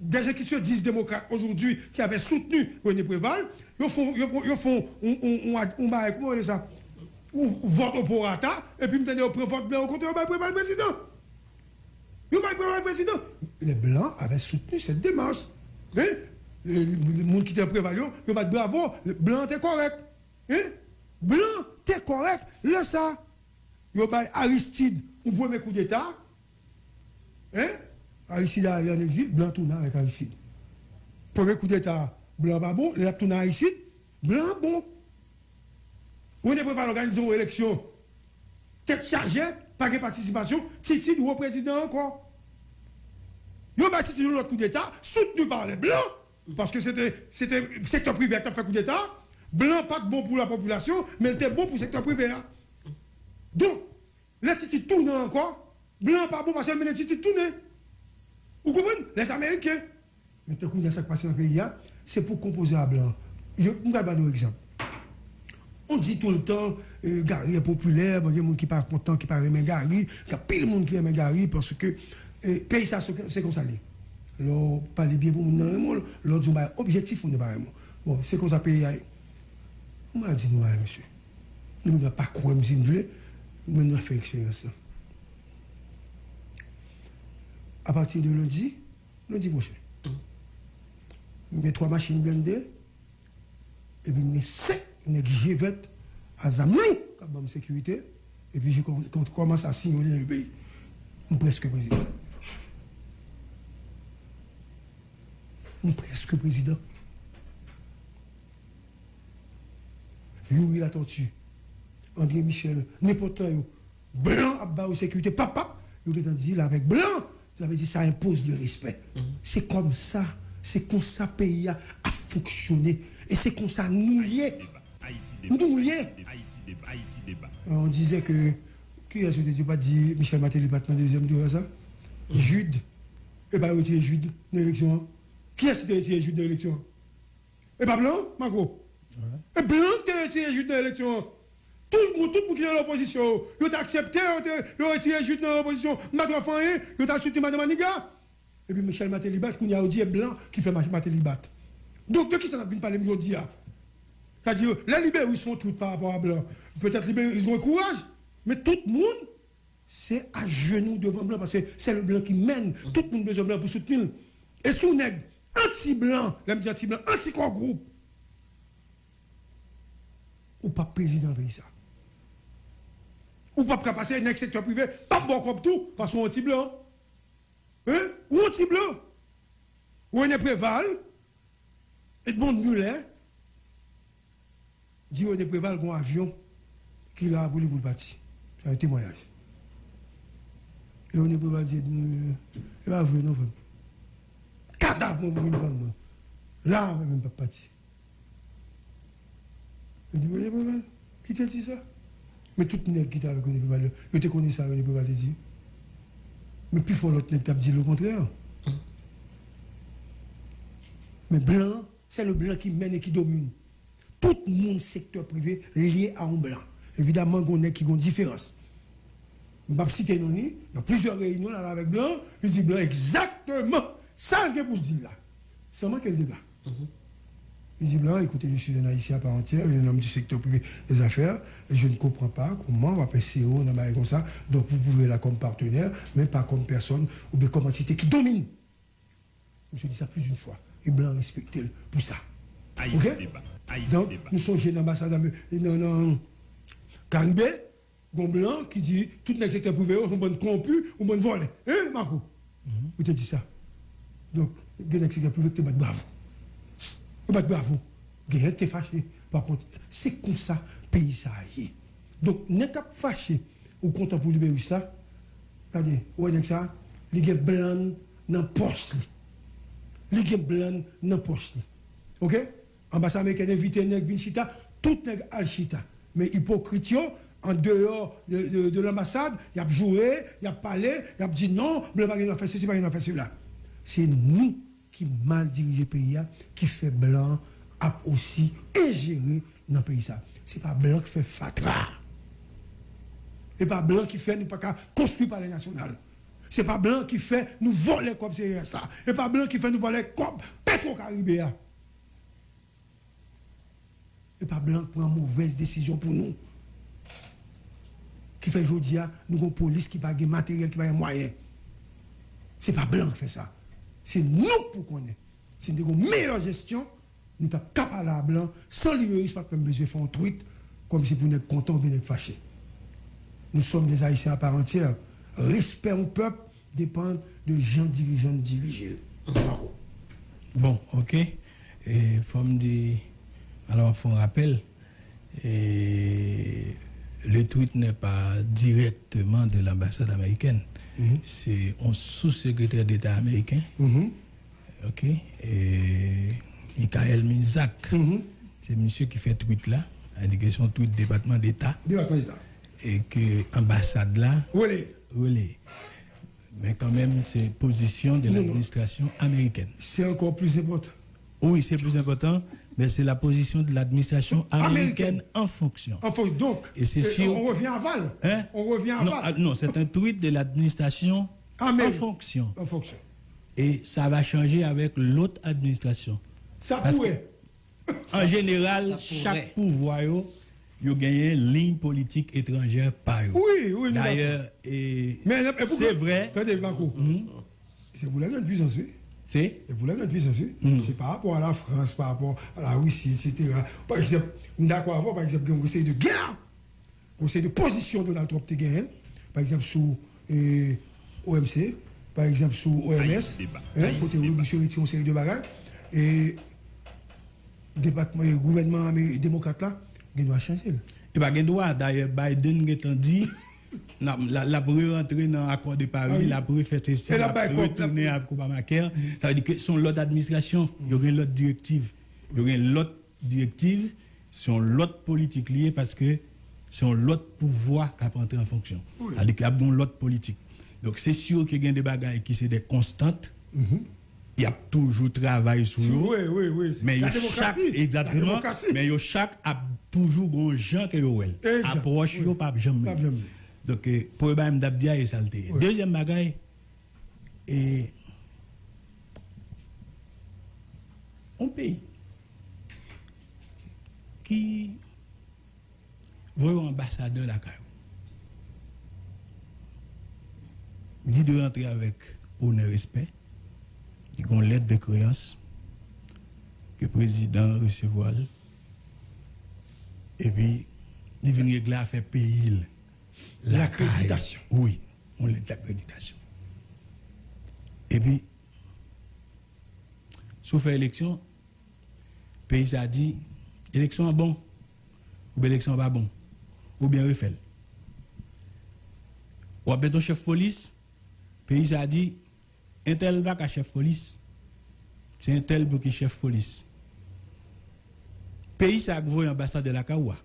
Speaker 1: des gens qui se disent démocrates aujourd'hui, qui avaient soutenu René Préval, ils font, ils font, on, on, on, on, on ça? ou vote au porata, et puis on prend vote blanc au côté, on va le président. On va le président. Les Blancs avaient soutenu cette démarche. Hein? Le monde qui était prévalu, ils va bravo, le Blanc était correct. Hein? Blanc était correct. Là, ça, ils ont Aristide, au premier coup d'État. Hein? Aristide a allé en exil, Blanc tourne avec Aristide. Premier coup d'État, Blanc pas bon, il a tourné Aristide, Blanc bon. On ne peut pas organiser une élection. Tête chargée, pas de participation, Titi ou président encore. Ils ont bâti l'autre coup d'État, soutenu par les Blancs, parce que c'était le secteur privé qui a fait coup d'État. Blanc, pas bon pour la population, mais était bon pour le secteur privé. Donc, les Titi tournent encore. Blanc, pas bon parce que les Titi tournent. Vous comprenez? Les Américains. Mais tout ce qui passe dans le pays, hein, c'est pour composer à Blanc. Je vais vous donner un exemple. On dit tout le temps, euh, Gary est populaire, il y a des gens qui pas contents, qui pas Gary, il y a plein de monde qui aime Gary parce que euh, pays ça, c'est comme ça. Alors, parler bien pour nous le monde, l'autre dit, objectif, on n'est pas Bon, c'est comme ça, pays. On m'a dit, nous, monsieur. Nous ne pas quoi, me dire, mais nous avons fait expérience. À partir de lundi, lundi prochain, je mets trois machines blindées, et puis je mets cinq nèg G20 à Zamou, comme sécurité, et puis je commence à signer le pays. Je presque président. Je presque président. Yuri la tortue, André Michel, n'importe qui, blanc à bas sécurité, papa, il a dit là avec blanc, ça veut dire ça impose le respect. Mm-hmm. C'est comme ça, c'est comme ça pays a, a fonctionné. Et c'est comme ça nous. Nous On disait que. Qui est-ce que tu pas dit Michel Matéli dans deuxième tour ça? Jude. Et pas retirer Jude dans l'élection. Qui est-ce qui a retiré Jude dans l'élection? Et pas Blanc, Marco? Et Blanc qui a retiré Jude dans l'élection. Tout le monde, tout le monde qui est dans l'opposition, il a accepté, il a retiré Jude dans l'opposition. Macron Fanny, il a soutenu Madame Maniga. Et puis Michel Matélibat, qui a dit Blanc qui fait Matélibat. Donc, de qui ça n'a pas parler aujourd'hui c'est-à-dire, les libéraux, ils sont tous par rapport à Blanc? Peut-être libéraux, ils ont un courage, mais tout le monde, c'est à genoux devant Blanc, parce que c'est le Blanc qui mène. Tout le monde besoin de Blanc pour soutenir. Et sous nègre, anti-blanc, dire anti-blanc, anti-corps groupe, ou pas président pays ça. Ou pas passer un secteur privé, pas bon comme tout, parce qu'on anti-blanc. Hein? Ou anti-blanc. Ou un préval, et bon Muller, dit on est préval un avion qui a pour le partir. C'est un témoignage. Et on est préval dit, il va venir, non, Cadavre, mon Là, on même pas parti. Dit, on est préval. Qui t'a dit ça? Mais tout le monde qui t'a avec on est préval, je te connais ça, on est préval, dit. Mais puis, il faut l'autre t'a dit le contraire. Mais blanc, c'est le blanc qui mène et qui domine tout le monde secteur privé lié à un blanc. Évidemment, il y a qui ont différence. Je vais citer dans plusieurs réunions là, avec Blanc, je dis Blanc exactement ça que vous dites là. Seulement quel dégât. Mm -hmm. dis Blanc, écoutez, je suis un haïtien à part entière, un homme du secteur privé des affaires, et je ne comprends pas comment on va passer CEO, dans comme ça. Donc vous pouvez là comme partenaire, mais pas comme personne ou bien comme entité qui domine. Je dis ça plus d'une fois. Et Blanc respecte pour ça. Ok? Donc, nous sommes chez l'ambassade dans Caribé, gon blanc qui dit tout le secteur privé sont bonne corrompu ou bonne volé. Hein, Marco? Vous te dit ça. Donc, le secteur privé te bat bravo. Te bat bravo. Gagne te fâché. Par contre, c'est comme ça pays ça y. Donc, n'est pas fâché ou content pour libérer ça. Regardez, est ça? Les gars blancs dans poche. Les gars blancs dans poche. OK? Ambassade américaine invité nèg Vinchita, tout nèg al chita. Mais hypocrite en dehors de, de, de l'ambassade, il a joué, il a parlé, il a dit non, blanc pas fait ceci, pas fait cela. C'est nous qui mal dirigé le pays qui fait blanc a aussi ingéré dans le pays ça. C'est pas blanc qui fait fatra. Et pas blanc qui fait nous pas construire par les nationales. C'est pas blanc qui fait nous voler comme c'est ça. Et pas blanc qui fait nous voler comme Petro-Caribéa. Et pas blanc prend mauvaise décision pour nous. Qui fait aujourd'hui, nous avons une police qui n'a pas de matériel, qui n'a pas de moyens. C'est pas blanc qui fait ça. C'est nous pour qu'on ait. C'est une meilleure gestion. Nous sommes capables à blanc, sans libérisme, pas besoin de faire un tweet, comme si vous êtes content ou bien êtes fâché. Nous sommes des Haïtiens à part entière. Respect au peuple dépend de gens dirigeants dirigés.
Speaker 2: Bon, ok. Et faut me alors il faut un rappel, et le tweet n'est pas directement de l'ambassade américaine. C'est un sous-secrétaire d'État américain. Ok. Et Michael Mizak. C'est monsieur qui fait tweet là. Indication tweet département d'État.
Speaker 1: Département d'État.
Speaker 2: Et que l'ambassade là.
Speaker 1: Oui.
Speaker 2: Oui. Mais quand même, c'est position de l'administration américaine.
Speaker 1: C'est encore plus important.
Speaker 2: Oui, c'est plus important, mais c'est la position de l'administration américaine, en fonction.
Speaker 1: En fonction. Donc,
Speaker 2: Et c'est
Speaker 1: euh,
Speaker 2: sûr-
Speaker 1: on revient à Val.
Speaker 2: Hein?
Speaker 1: On revient à
Speaker 2: Non,
Speaker 1: Val.
Speaker 2: ah, non, c'est un tweet de l'administration en fonction.
Speaker 1: En fonction.
Speaker 2: Et ça va changer avec l'autre administration.
Speaker 1: Ça
Speaker 2: Parce
Speaker 1: pourrait.
Speaker 2: En général, chaque pouvoir, yo gagné une ligne politique étrangère par eux.
Speaker 1: Oui, oui.
Speaker 2: D'ailleurs, c'est vrai,
Speaker 1: Attendez, Marco. C'est pour la grande puissance, oui.
Speaker 2: C'est
Speaker 1: Et pour la grande puissance.
Speaker 2: Mm.
Speaker 1: C'est par rapport à la France, par rapport à la Russie, etc. Par exemple, nous d'accord avant, par exemple, un conseil de guerre, conseil de position de Donald Trump te gagné, par exemple, sous euh, OMC, par exemple, sous OMS, hein, côté où monsieur retire une série de bagages, et département, et gouvernement américain, démocrate là, il doit changer.
Speaker 2: Et gen droit d'ailleurs Biden a dit la la la rentrer dans l'accord de Paris,
Speaker 1: Ah oui.
Speaker 2: la pour faire ceci,
Speaker 1: la contre-
Speaker 2: retourner avec Obamacare, ça veut dire que son l'autre administration, il y aurait l'autre directive, il y aurait l'autre directive, son l'autre politique liée parce que c'est l'autre pouvoir qui a entré en fonction. C'est-à-dire qu'il y a bon l'autre politique. Donc c'est sûr qu'il y a des bagailles qui sont des constantes. Il y a toujours travail sur eux.
Speaker 1: Oui, oui, oui.
Speaker 2: Mais
Speaker 1: la
Speaker 2: yo chaque,
Speaker 1: démocratie. La
Speaker 2: exactement,
Speaker 1: démocratie.
Speaker 2: mais yo chaque a toujours un gens wel.
Speaker 1: Exact,
Speaker 2: Approche
Speaker 1: oui.
Speaker 2: yo pas jamais. Donc pour ba m'dabdia et salté.
Speaker 1: Oui.
Speaker 2: Deuxième bagaille et un pays qui voit un ambassadeur la caillou. dit de rentrer avec honneur et respect. A une lettre de créance que le président recevoir. Et puis, il vient régler à faire payer
Speaker 1: L'accréditation.
Speaker 2: Oui, on lettre d'accréditation. Et puis, sous fait élection, le pays a dit, élection est bon, ou bien élection pas bon, ou bien refait. Ou bien ton chef police, le pays a dit, un tel pas chef police, c'est un tel qui chef police. Pays ça a envoyé ambassade de la Kawa.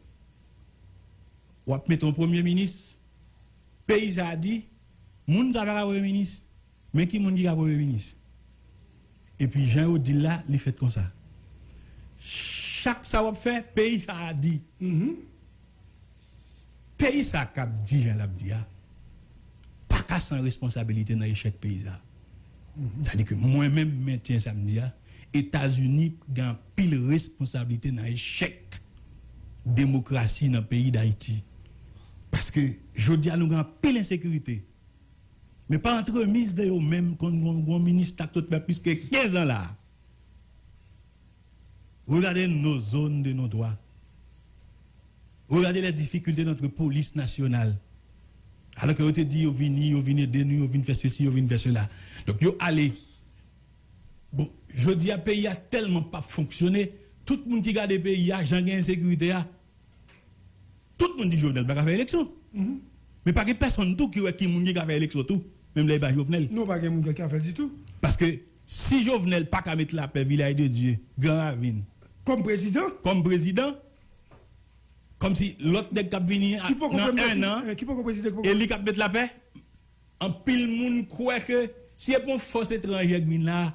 Speaker 2: Ou mis ton premier ministre, pays ça a dit, moun ça pas premier ministre, mais qui moun dit premier ministre. Et puis Jean dit là, il fait comme ça. Chaque ça va faire, pays ça a dit. Pays ça a dit, Jean l'a dit, ah, pas qu'à sans responsabilité dans l'échec pays ça. C'est-à-dire que moi-même, maintiens samedi, ah, États-Unis ont pile responsabilité dans l'échec démocratie dans le pays d'Haïti. Parce que je dis à nous avons pile insécurité. Mais pas entre ministres de eux-mêmes, quand un ministre qui a plus que 15 ans là. Regardez nos zones de nos droits. Regardez les difficultés de notre police nationale. Alors que vous te dit, vous venez, vous venez de nous, vous venez faire ceci, vous venez faire cela. Donc, vous allez. Bon, je dis à pays a tellement pas fonctionné. Tout le monde qui regarde le pays a, j'en gagne insécurité. Tout le monde dit Jovenel, pas faire élection. Mais pas que personne tout qui qui moun qui fait élection tout, même les bas Jovenel.
Speaker 1: Non, pas quelqu'un qui a fait du tout.
Speaker 2: Parce que si Jovenel pas qu'à mettre la paix, village de Dieu, Grand Ravine,
Speaker 1: Comme président,
Speaker 2: comme président, comme si l'autre nèg qui
Speaker 1: qui comprendre
Speaker 2: un an,
Speaker 1: Qui peut président
Speaker 2: et lui qui mettre la paix, en pile moun croit que si y a une force étrangère qui vient là,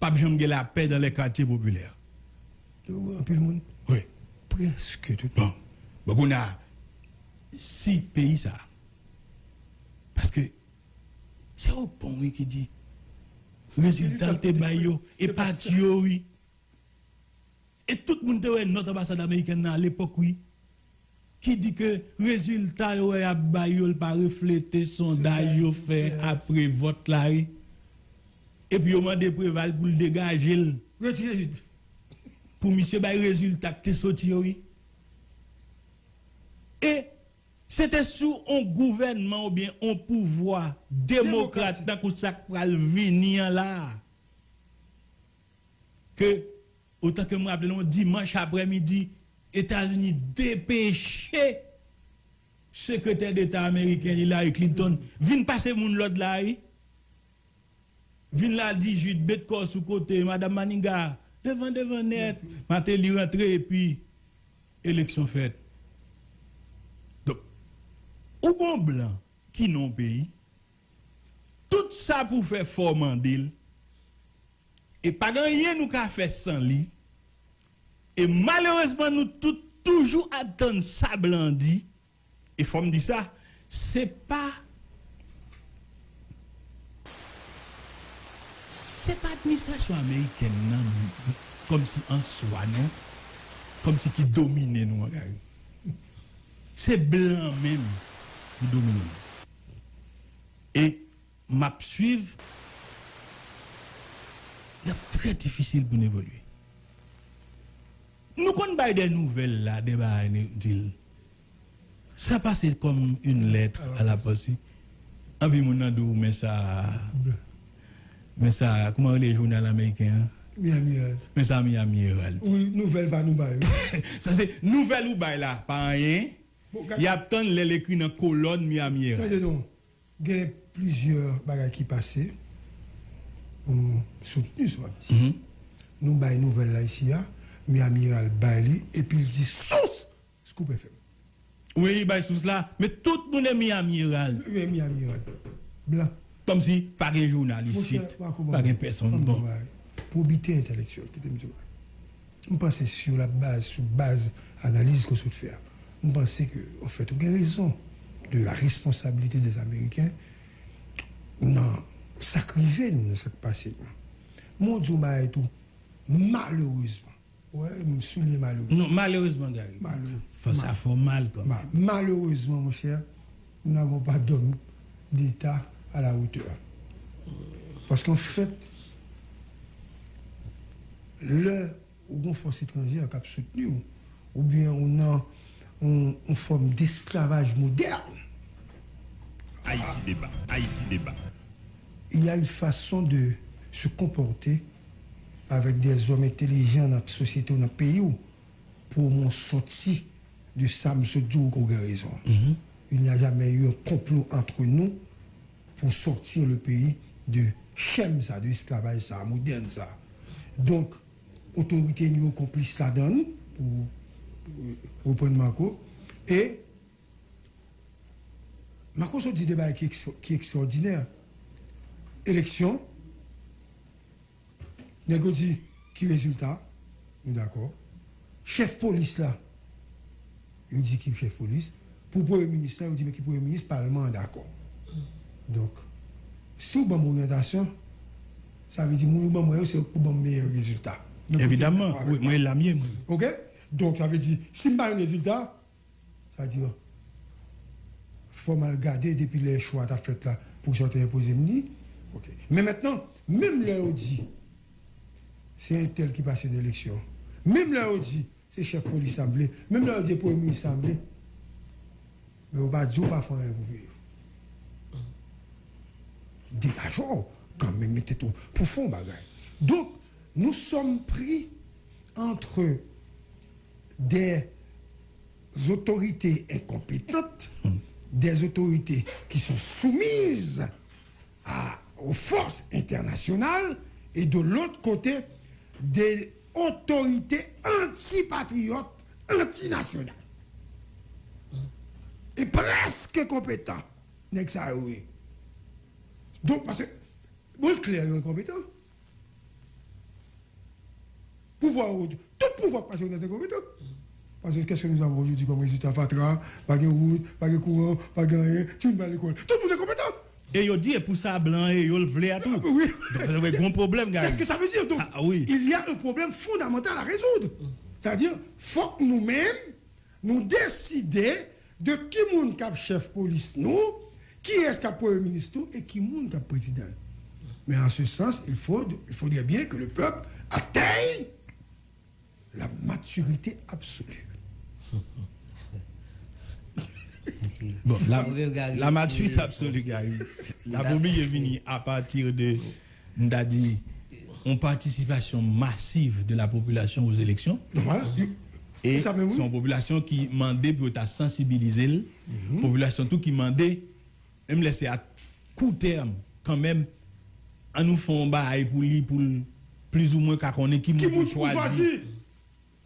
Speaker 2: pas besoin de la paix dans les quartiers populaires.
Speaker 1: Un peu le monde.
Speaker 2: Oui.
Speaker 1: Presque tout.
Speaker 2: Bon, bon, on a six pays ça. Parce que c'est au bon oui, qui dit résultat te bayo et pas oui. Et tout le monde te notre ambassade américaine à l'époque oui qui dit que résultat ouais a bayo pas refléter sondage fait après vote là. Et puis on m'a préval pour le dégager le pour monsieur bay résultat qui sorti oui. Et c'était sous un gouvernement ou bien un pouvoir démocrate dans pral venir là. Que autant que moi rappelons dimanche après-midi États-Unis dépêché secrétaire d'État américain Hillary Clinton vient passer moun l'autre là. Vin la 18, bête corps sous côté, Madame Maninga, devant, devant net, matin li rentre et puis, élection faite. Ou blanc qui non pays, tout ça pour faire fort et pas rien nous qu'a fait sans lui, et malheureusement nous tout, toujours attendre ça blandi, et faut me dire ça, c'est pas c'est pas l'administration américaine comme si en soi non. Comme si qui dominait nous c'est blanc même nous. et m'a suivre c'est très difficile pour nous évoluer nous connaissons pas des nouvelles là des dit ça passe comme une lettre à la poste en puis mon andou mais ça mais ça, comment les journaux américains?
Speaker 1: Miami.
Speaker 2: Mais ça, Miami.
Speaker 1: Oui, nouvelle pas nous.
Speaker 2: Ça, c'est nouvelle ou bail là, pas rien. Il y a tant de l'écrit dans la colonne Miami.
Speaker 1: Il y a plusieurs bagages qui passaient. On soutenu sur petit.
Speaker 2: Mhm.
Speaker 1: Nous bail nouvelle là ici, hein. Miami Herald bail et puis il dit sauce Scoop FM.
Speaker 2: Oui, bah, sous là. Mais tout le monde est Miami.
Speaker 1: Oui, Miami. Blanc.
Speaker 2: Comme si, pas de journaliste, pas de personne. Bon.
Speaker 1: Probité intellectuelle, qui musulman. Je pense sur la base, sur base analyse qu'on souhaite faire. Je pense que, en fait, on a raison de la responsabilité des Américains. Non, ça crivé, nous, ça passé. Mon Dieu tout, malheureusement. Ouais, je me souviens malheureusement.
Speaker 2: Non, malheureusement, Gary.
Speaker 1: Malheureux.
Speaker 2: Faut- Ça fait mal,
Speaker 1: Malheureusement, mon cher, nous n'avons pas d'homme d'État à la hauteur. Parce qu'en fait, le ou une force étrangère qui a soutenu, ou- ou bien on a une, une forme d'esclavage moderne,
Speaker 4: Haïti débat. Haïti débat.
Speaker 1: il y a une façon de se comporter avec des hommes intelligents dans la société ou dans le pays où, pour m'en sortir de ça, M. Diouk a raison. Il n'y a jamais eu un complot entre nous pour sortir le pays de chem ça, de esclavage ça, moderne ça. Donc, autorité nous complice la donne pour reprendre Marco. Et Marco se dit débat qui qui est extraordinaire élection, négocier qui résultat, nous d'accord. Chef police là, il dit qui chef police. Pour premier ministre là, il dit mais qui premier ministre, parlement d'accord. Donc, avez une orientation, ça veut dire que vous c'est pour un meilleur résultat.
Speaker 2: Évidemment, oui, moi, la mienne.
Speaker 1: Ok? Donc, ça veut dire, si je un résultat, ça veut dire, il faut mal garder depuis les choix que tu as fait là pour sortir imposer mni. Ok. Mais maintenant, même on dit, c'est un tel qui passe l'élection. Même là, on dit, c'est chef police semblé. Même on dit pour lui semblé. Mais on va dire, on va faire un. Dégageons, quand même, mettez tout pour fond, bagaille. Donc, nous sommes pris entre des autorités incompétentes, des autorités qui sont soumises aux forces internationales, et de l'autre côté, des autorités antipatriotes, antinationales. Et presque compétents. Donc, parce que, bon, clair incompétent. Pouvoir, tout pouvoir passé est incompétent. Parce que qu'est-ce que nous avons aujourd'hui comme résultat Fatra, pas de route, pas de courant, pas de rien, ne vas à l'école. Tout le monde est compétent.
Speaker 2: Et yo dit, pour ça, blanc, et le vle à tout.
Speaker 1: Oui.
Speaker 2: Donc, c'est un gros problème, gars.
Speaker 1: C'est ce que ça veut dire. Donc,
Speaker 2: Ah, oui.
Speaker 1: il y a un problème fondamental à résoudre. C'est-à-dire, faut que nous-mêmes, nous décider de qui moun cap chef police nous, qui est-ce cap premier ministre nous, et qui moun cap président. Mais en ce sens, il, faut, il faudrait bien que le peuple atteigne la maturité absolue.
Speaker 2: Bon, la, la maturité absolue, Gary. La bobie est venue à partir de, on a dit, une participation massive de la population aux élections.
Speaker 1: Voilà.
Speaker 2: Et
Speaker 1: oui.
Speaker 2: c'est une population qui demandait pour ta sensibiliser,
Speaker 1: Mhm.
Speaker 2: population tout qui demandait, même laisser à court terme, quand même, en nous font bail pour lui, pour plus ou moins qu'à connaître qui
Speaker 1: Qui
Speaker 2: nous
Speaker 1: moun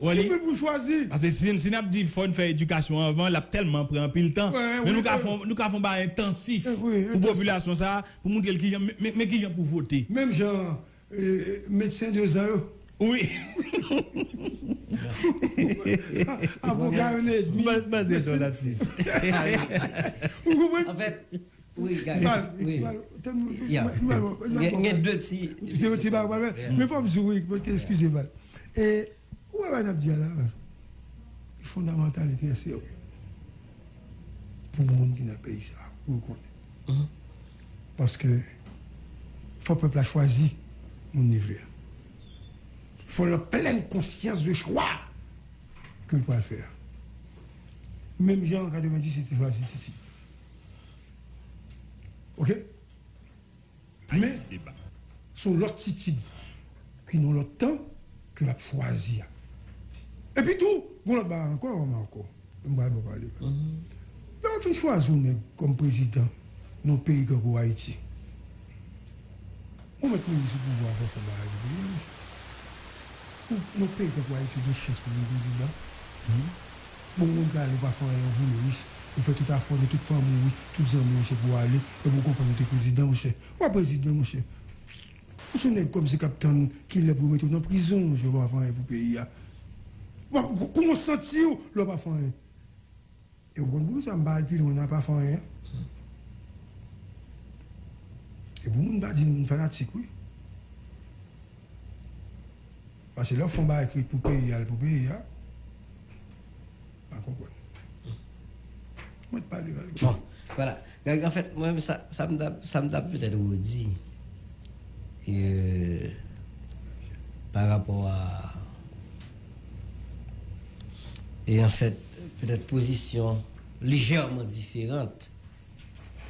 Speaker 1: pour
Speaker 2: choisir.
Speaker 1: choisir
Speaker 2: Wally,
Speaker 1: Qui moun pour choisir?
Speaker 2: Parce que si, si nous dit qu'il faut faire éducation avant, il a tellement pris un peu le temps.
Speaker 1: Ouais,
Speaker 2: mais
Speaker 1: oui,
Speaker 2: nous avons nous avons pas intensif
Speaker 1: oui,
Speaker 2: pour la population ça, pour montrer qui mais, mais qui gens pour voter.
Speaker 1: Même genre, euh, médecin de Zao.
Speaker 2: Oui.
Speaker 1: Avocat un et demi.
Speaker 2: Basé sur lapsus.
Speaker 1: Vous comprenez?
Speaker 3: En fait, oui, gars. Oui. Il y a- a
Speaker 1: Val.
Speaker 3: deux petits.
Speaker 1: Tu t'es retiré, Val, Val, Mais faut me dire, oui, excusez-moi. Et, où est-ce qu'on dit là Le fondamental est sérieux. Pour le monde qui n'a pas pays ça, vous connaissez. Parce que, faut le peuple a choisi mon niveau. Il faut la pleine conscience de choix que le peut le faire. Même Jean en 90, c'était choisi ici. OK? Mais
Speaker 5: débat.
Speaker 1: sont l'autre qui n'ont le temps que la choisir. Et puis tout, bon là bas encore, on encore. On va parler. Là, on fait choisir nous, comme président dans le pays comme Haïti. On met le ministre au pouvoir pour faire du pays. Nos pays comme Haïti, des chances pour le président. Bon, on va aller pas faire vous les riches. Vous faites tout à fond, toute femme, riche, toutes les hommes, cher, pour aller. Et vous comprenez, le président, mon cher. Président, mon cher. Vous souvenez comme ce capitaine qui l'a pour mettre en prison, je vais pas faire rien pour le pays. hein. Comment sentir, le pas faire rien. Et vous comprenez, ça me puis on n'a pas fait rien. Et vous, on va dire, fanatique. Parce que là, on va écrire pour payer, pour payer. hein. Pas comprendre. Moi, je parle de
Speaker 3: Bon, voilà. En fait, moi, ça, ça me tape, peut-être redit. Et, euh, par rapport à. Et en fait, peut-être position légèrement différente.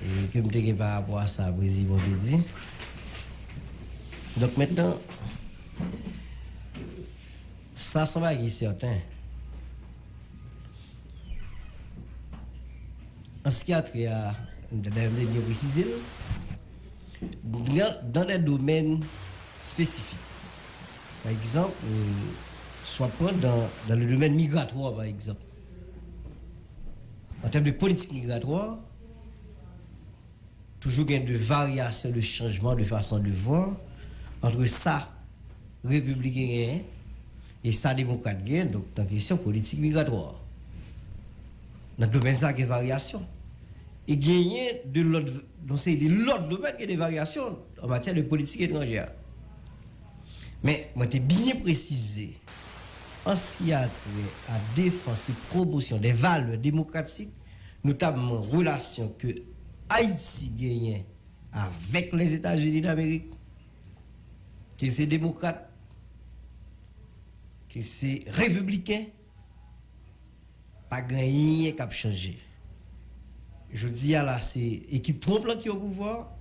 Speaker 3: Et que je me par rapport à ça, président dit. Donc maintenant, ça, va être certain. En ce qui a trait à, bien dans des domaines spécifiques. Par exemple, euh, soit prendre dans, dans le domaine migratoire, par exemple. En termes de politique migratoire, toujours il y a de variations, de changements de façon de voir entre ça, républicain et ça, démocrate, donc dans la question politique migratoire. Dans le domaine, ça, il y a des variations. Et gagner de l'autre, donc c'est de l'autre domaine qui a des variations en matière de politique étrangère. Mais moi, j'ai bien précisé, en ce qui a trait à défense et promotion des valeurs démocratiques, notamment relation que Haïti gagne avec les États-Unis d'Amérique, que c'est démocrate, que c'est républicain, pas gagné a changé. Je dis à la c'est équipe trompe qui est au pouvoir,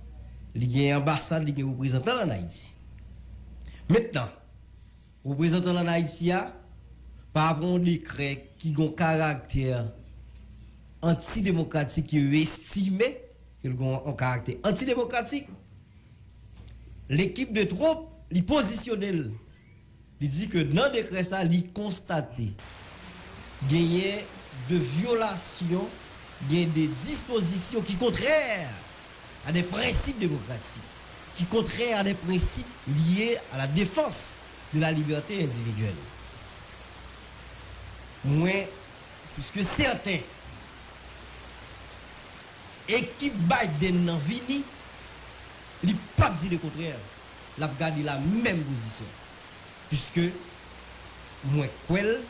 Speaker 3: il y a ambassade, il y a représentant en Haïti. Maintenant, représentant en Haïti a par au décret qui a un caractère antidémocratique qui est estimé qu'il a un caractère antidémocratique. L'équipe de troupes, il positionnel. Il dit que dans le décret ça, il constaté gagner de violations, des dispositions qui contraires à des principes démocratiques, qui contraires à des principes liés à la défense de la liberté individuelle. Moi, puisque certains équipe Biden nan vini, il pas dit le contraire. L'a gardé la même position. Puisque moi quel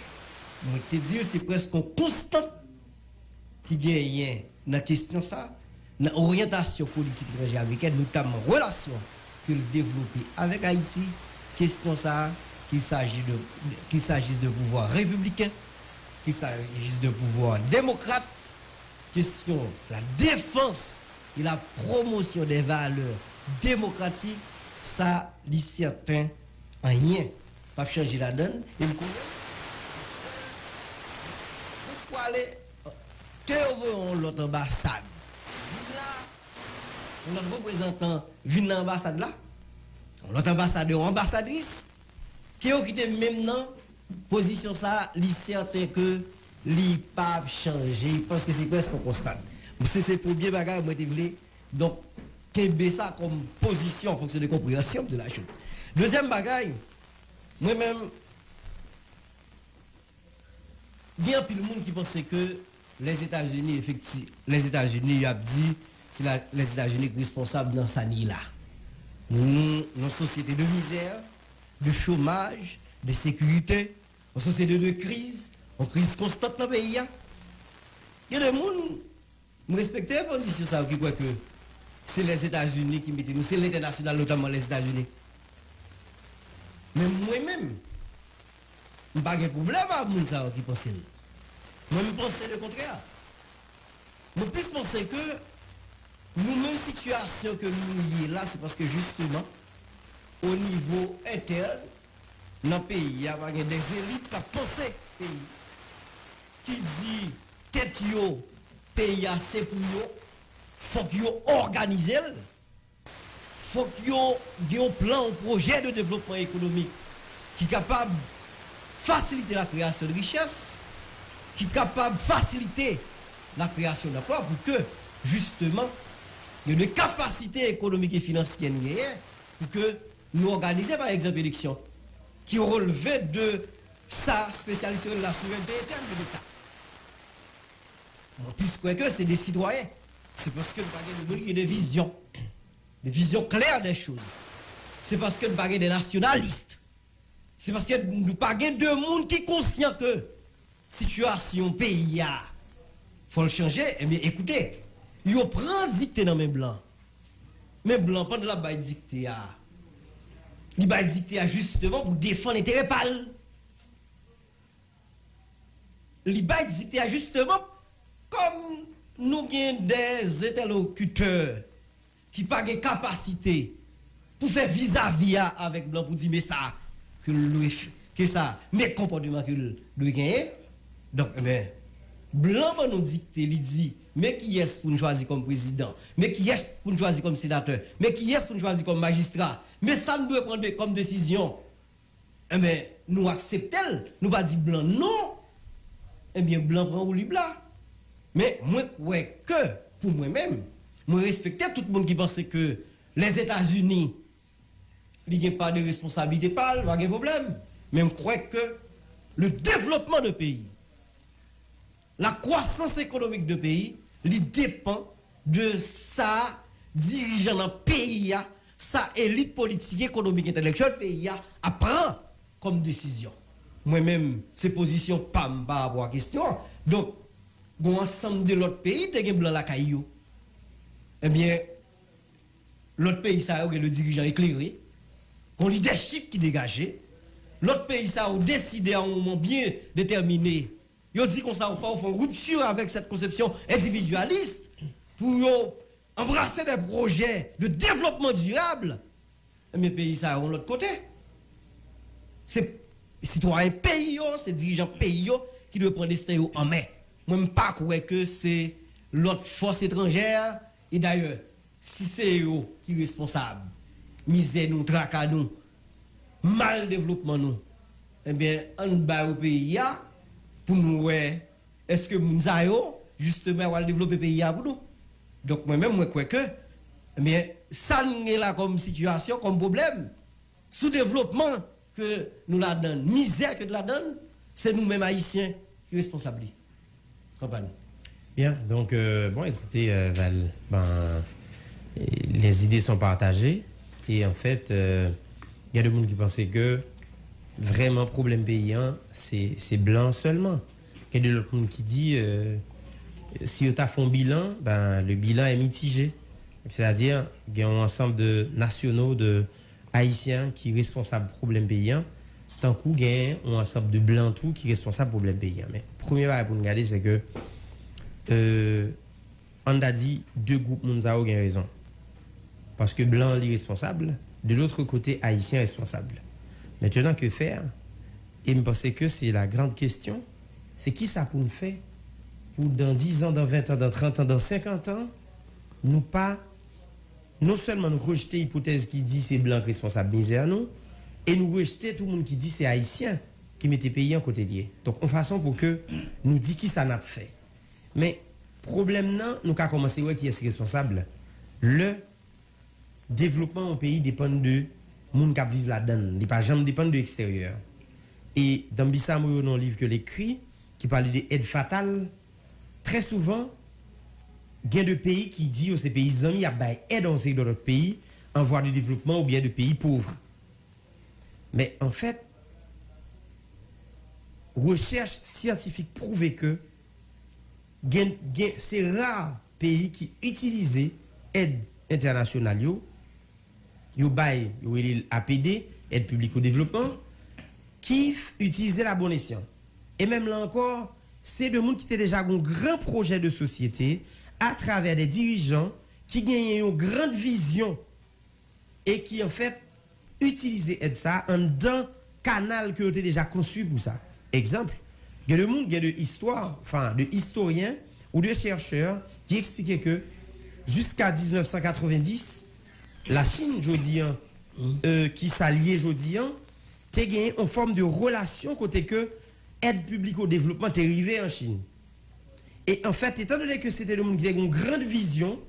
Speaker 3: moi te presque un constant qui gagne dans la question ça, dans l'orientation politique étrangère américaine, notamment relation que le développer avec Haïti, question ça, qu'il s'agisse de s'agisse de pouvoir républicain, qu'il s'agisse de pouvoir démocrate, question la défense et la promotion des valeurs démocratiques, ça, il certain, rien. Pas changer la donne. Et connaît. Pourquoi aller que on l'autre ambassade notre représentant vient dans l'ambassade là. L'autre ambassadeur ambassadrice qui est occupé maintenant position ça, il certain que li pas changer parce que c'est presque constant. C'est c'est pour bien bagarre moi voulais donc kembe ça comme position en fonction de compréhension de la chose. Deuxième bagaille, moi-même, il y a plus de monde qui pensait que les États-Unis, effectivement, les États-Unis, ont dit, c'est les États-Unis responsables dans sa là. Nous, nos sociétés de misère, de chômage, de sécurité, une société de crise, une crise constante dans le pays. hein. Il y a des gens qui respectent la position qui croient que c'est les États-Unis qui mettent nous, c'est l'international, notamment les États-Unis. Mais moi-même, je n'ai pas de problème avec les gens qui pensent. Moi, je pense le contraire. Je plus penser que nous-mêmes, situation que nous y là, c'est parce que justement, au niveau interne, dans le pays, il y a des élites qui pensent pays. Qui dit, tête yo, pays assez pour yo, faut que yo organise faut que yo ait un plan, un projet de développement économique qui est capable de faciliter la création de richesse, qui est capable de faciliter la création d'emplois pour que, justement, il y ait une capacité économique et financière pour que nous organisions, par exemple, l'élection qui relevait de sa spécialité de la souveraineté interne de l'État. Puisque que c'est des citoyens, c'est parce que nous avons des, des visions, des visions claires des choses. C'est parce que nous avons des nationalistes. C'est parce que nous pas de monde qui est conscient que situation pays a faut le changer. Eh bien, écoutez, ils prend dicté dans mes blancs. Mais blancs, pendant la baille dicté à. Il va dicté à justement pour défendre l'intérêt pâle. Il va dicté à justement comme nous avons des interlocuteurs qui n'ont pas de capacité pour faire vis-à-vis avec blanc pour dire mais ça que que ça mais comportement que lui gagne donc eh bien blanc va nous dicter il dit mais qui est pour nous choisir comme président? Mais qui est pour nous choisir comme sénateur? Mais qui est pour nous choisir comme magistrat? Mais ça nous doit prendre comme décision. Eh bien nous acceptons. Nous pas dire blanc non. Eh bien blanc prend ou blanc mais moi ouais que pour moi-même moi respecter tout le monde qui pense que les États-Unis il n'y pas de responsabilité pas de problème. Mais je crois que le développement de pays, la croissance économique de pays, il dépend de sa dirigeant dans pays, sa élite politique, économique, intellectuelle pays à prendre comme décision. Moi-même, ces positions, pas à la question. Donc, ensemble de l'autre pays, tu as blanc la caillou. Eh bien, l'autre pays, ça le dirigeant éclairé un leadership qui dégagé. L'autre pays, ça a décidé à un moment bien déterminé Ils dit qu'on on fait une rupture avec cette conception individualiste pour embrasser des projets de développement durable. Mais pays ça de l'autre côté. C'est citoyens pays, c'est dirigeants pays qui doivent prendre destin en main. Moi, je ne pas que c'est l'autre force étrangère. Et d'ailleurs, si c'est eux qui sont responsables, misère nous, tracas nous, mal développement nous, eh bien, on va au pays pour nous, ouais, est-ce que nous avons justement va développer pays pour nous? Donc, moi-même, je crois que, bien, ça nous est là comme situation, comme problème. Sous-développement que nous la donne, misère que nous la donne, c'est nous-mêmes haïtiens qui responsables.
Speaker 6: Bien, donc, euh, bon, écoutez, euh, Val, ben, les idées sont partagées. Et en fait, euh, il y a des gens qui pensaient que vraiment, problème paysan, c'est blanc seulement. Il y a d'autres gens qui disent, si on a fait un bilan, ben, le bilan est mitigé. C'est-à-dire, il y a un ensemble de nationaux, de haïtiens qui sont responsables problème paysan. Tant qu'il y a un ensemble de blancs tout qui sont responsables problème paysan. Mais, premier chose pour nous regarder, c'est que euh, on a dit deux groupes ont raison. Parce que blanc est responsable, de l'autre côté, haïtien responsable. Maintenant, que faire Et me pensais que c'est la grande question. C'est qui ça pour nous faire? Pour dans 10 ans, dans 20 ans, dans 30 ans, dans 50 ans, nous pas, non seulement nous rejeter l'hypothèse qui dit c'est blanc responsable misère nous, et nous rejeter tout le monde qui dit c'est haïtien qui mettait pays en côté lié. Donc, en façon pour que nous dit qui ça n'a fait. Mais problème non, nous avons commencé ouais, qui est responsable? Le développement au pays dépend de monde qui vivent là-dedans. Il pas jamais dépend de l'extérieur. Et dans le livre que l'écrit, qui parle de aide fatale, très souvent, il y a des pays qui disent aux ces pays y a aide dans d'autres pays en voie de développement ou bien de pays pauvres. Mais en fait, recherche scientifique prouve que c'est rare pays qui utilisent aide internationale yo bay yo APD aide publique au développement qui utilisent la bonne escient. Et même là encore c'est de monde qui étaient déjà un grand projet de société à travers des dirigeants qui gagnent une grande vision et qui en fait utilisent aide ça en d'un canal qui ont déjà conçu pour ça. Exemple il y a le monde, il y a de histoire, enfin, de historiens ou de chercheurs qui expliquaient que jusqu'à 1990, la Chine, je euh, qui s'alliait, je dis, gagné en forme de relation côté que aide publique au développement est arrivé en Chine. Et en fait, étant donné que c'était le monde qui avait une grande vision,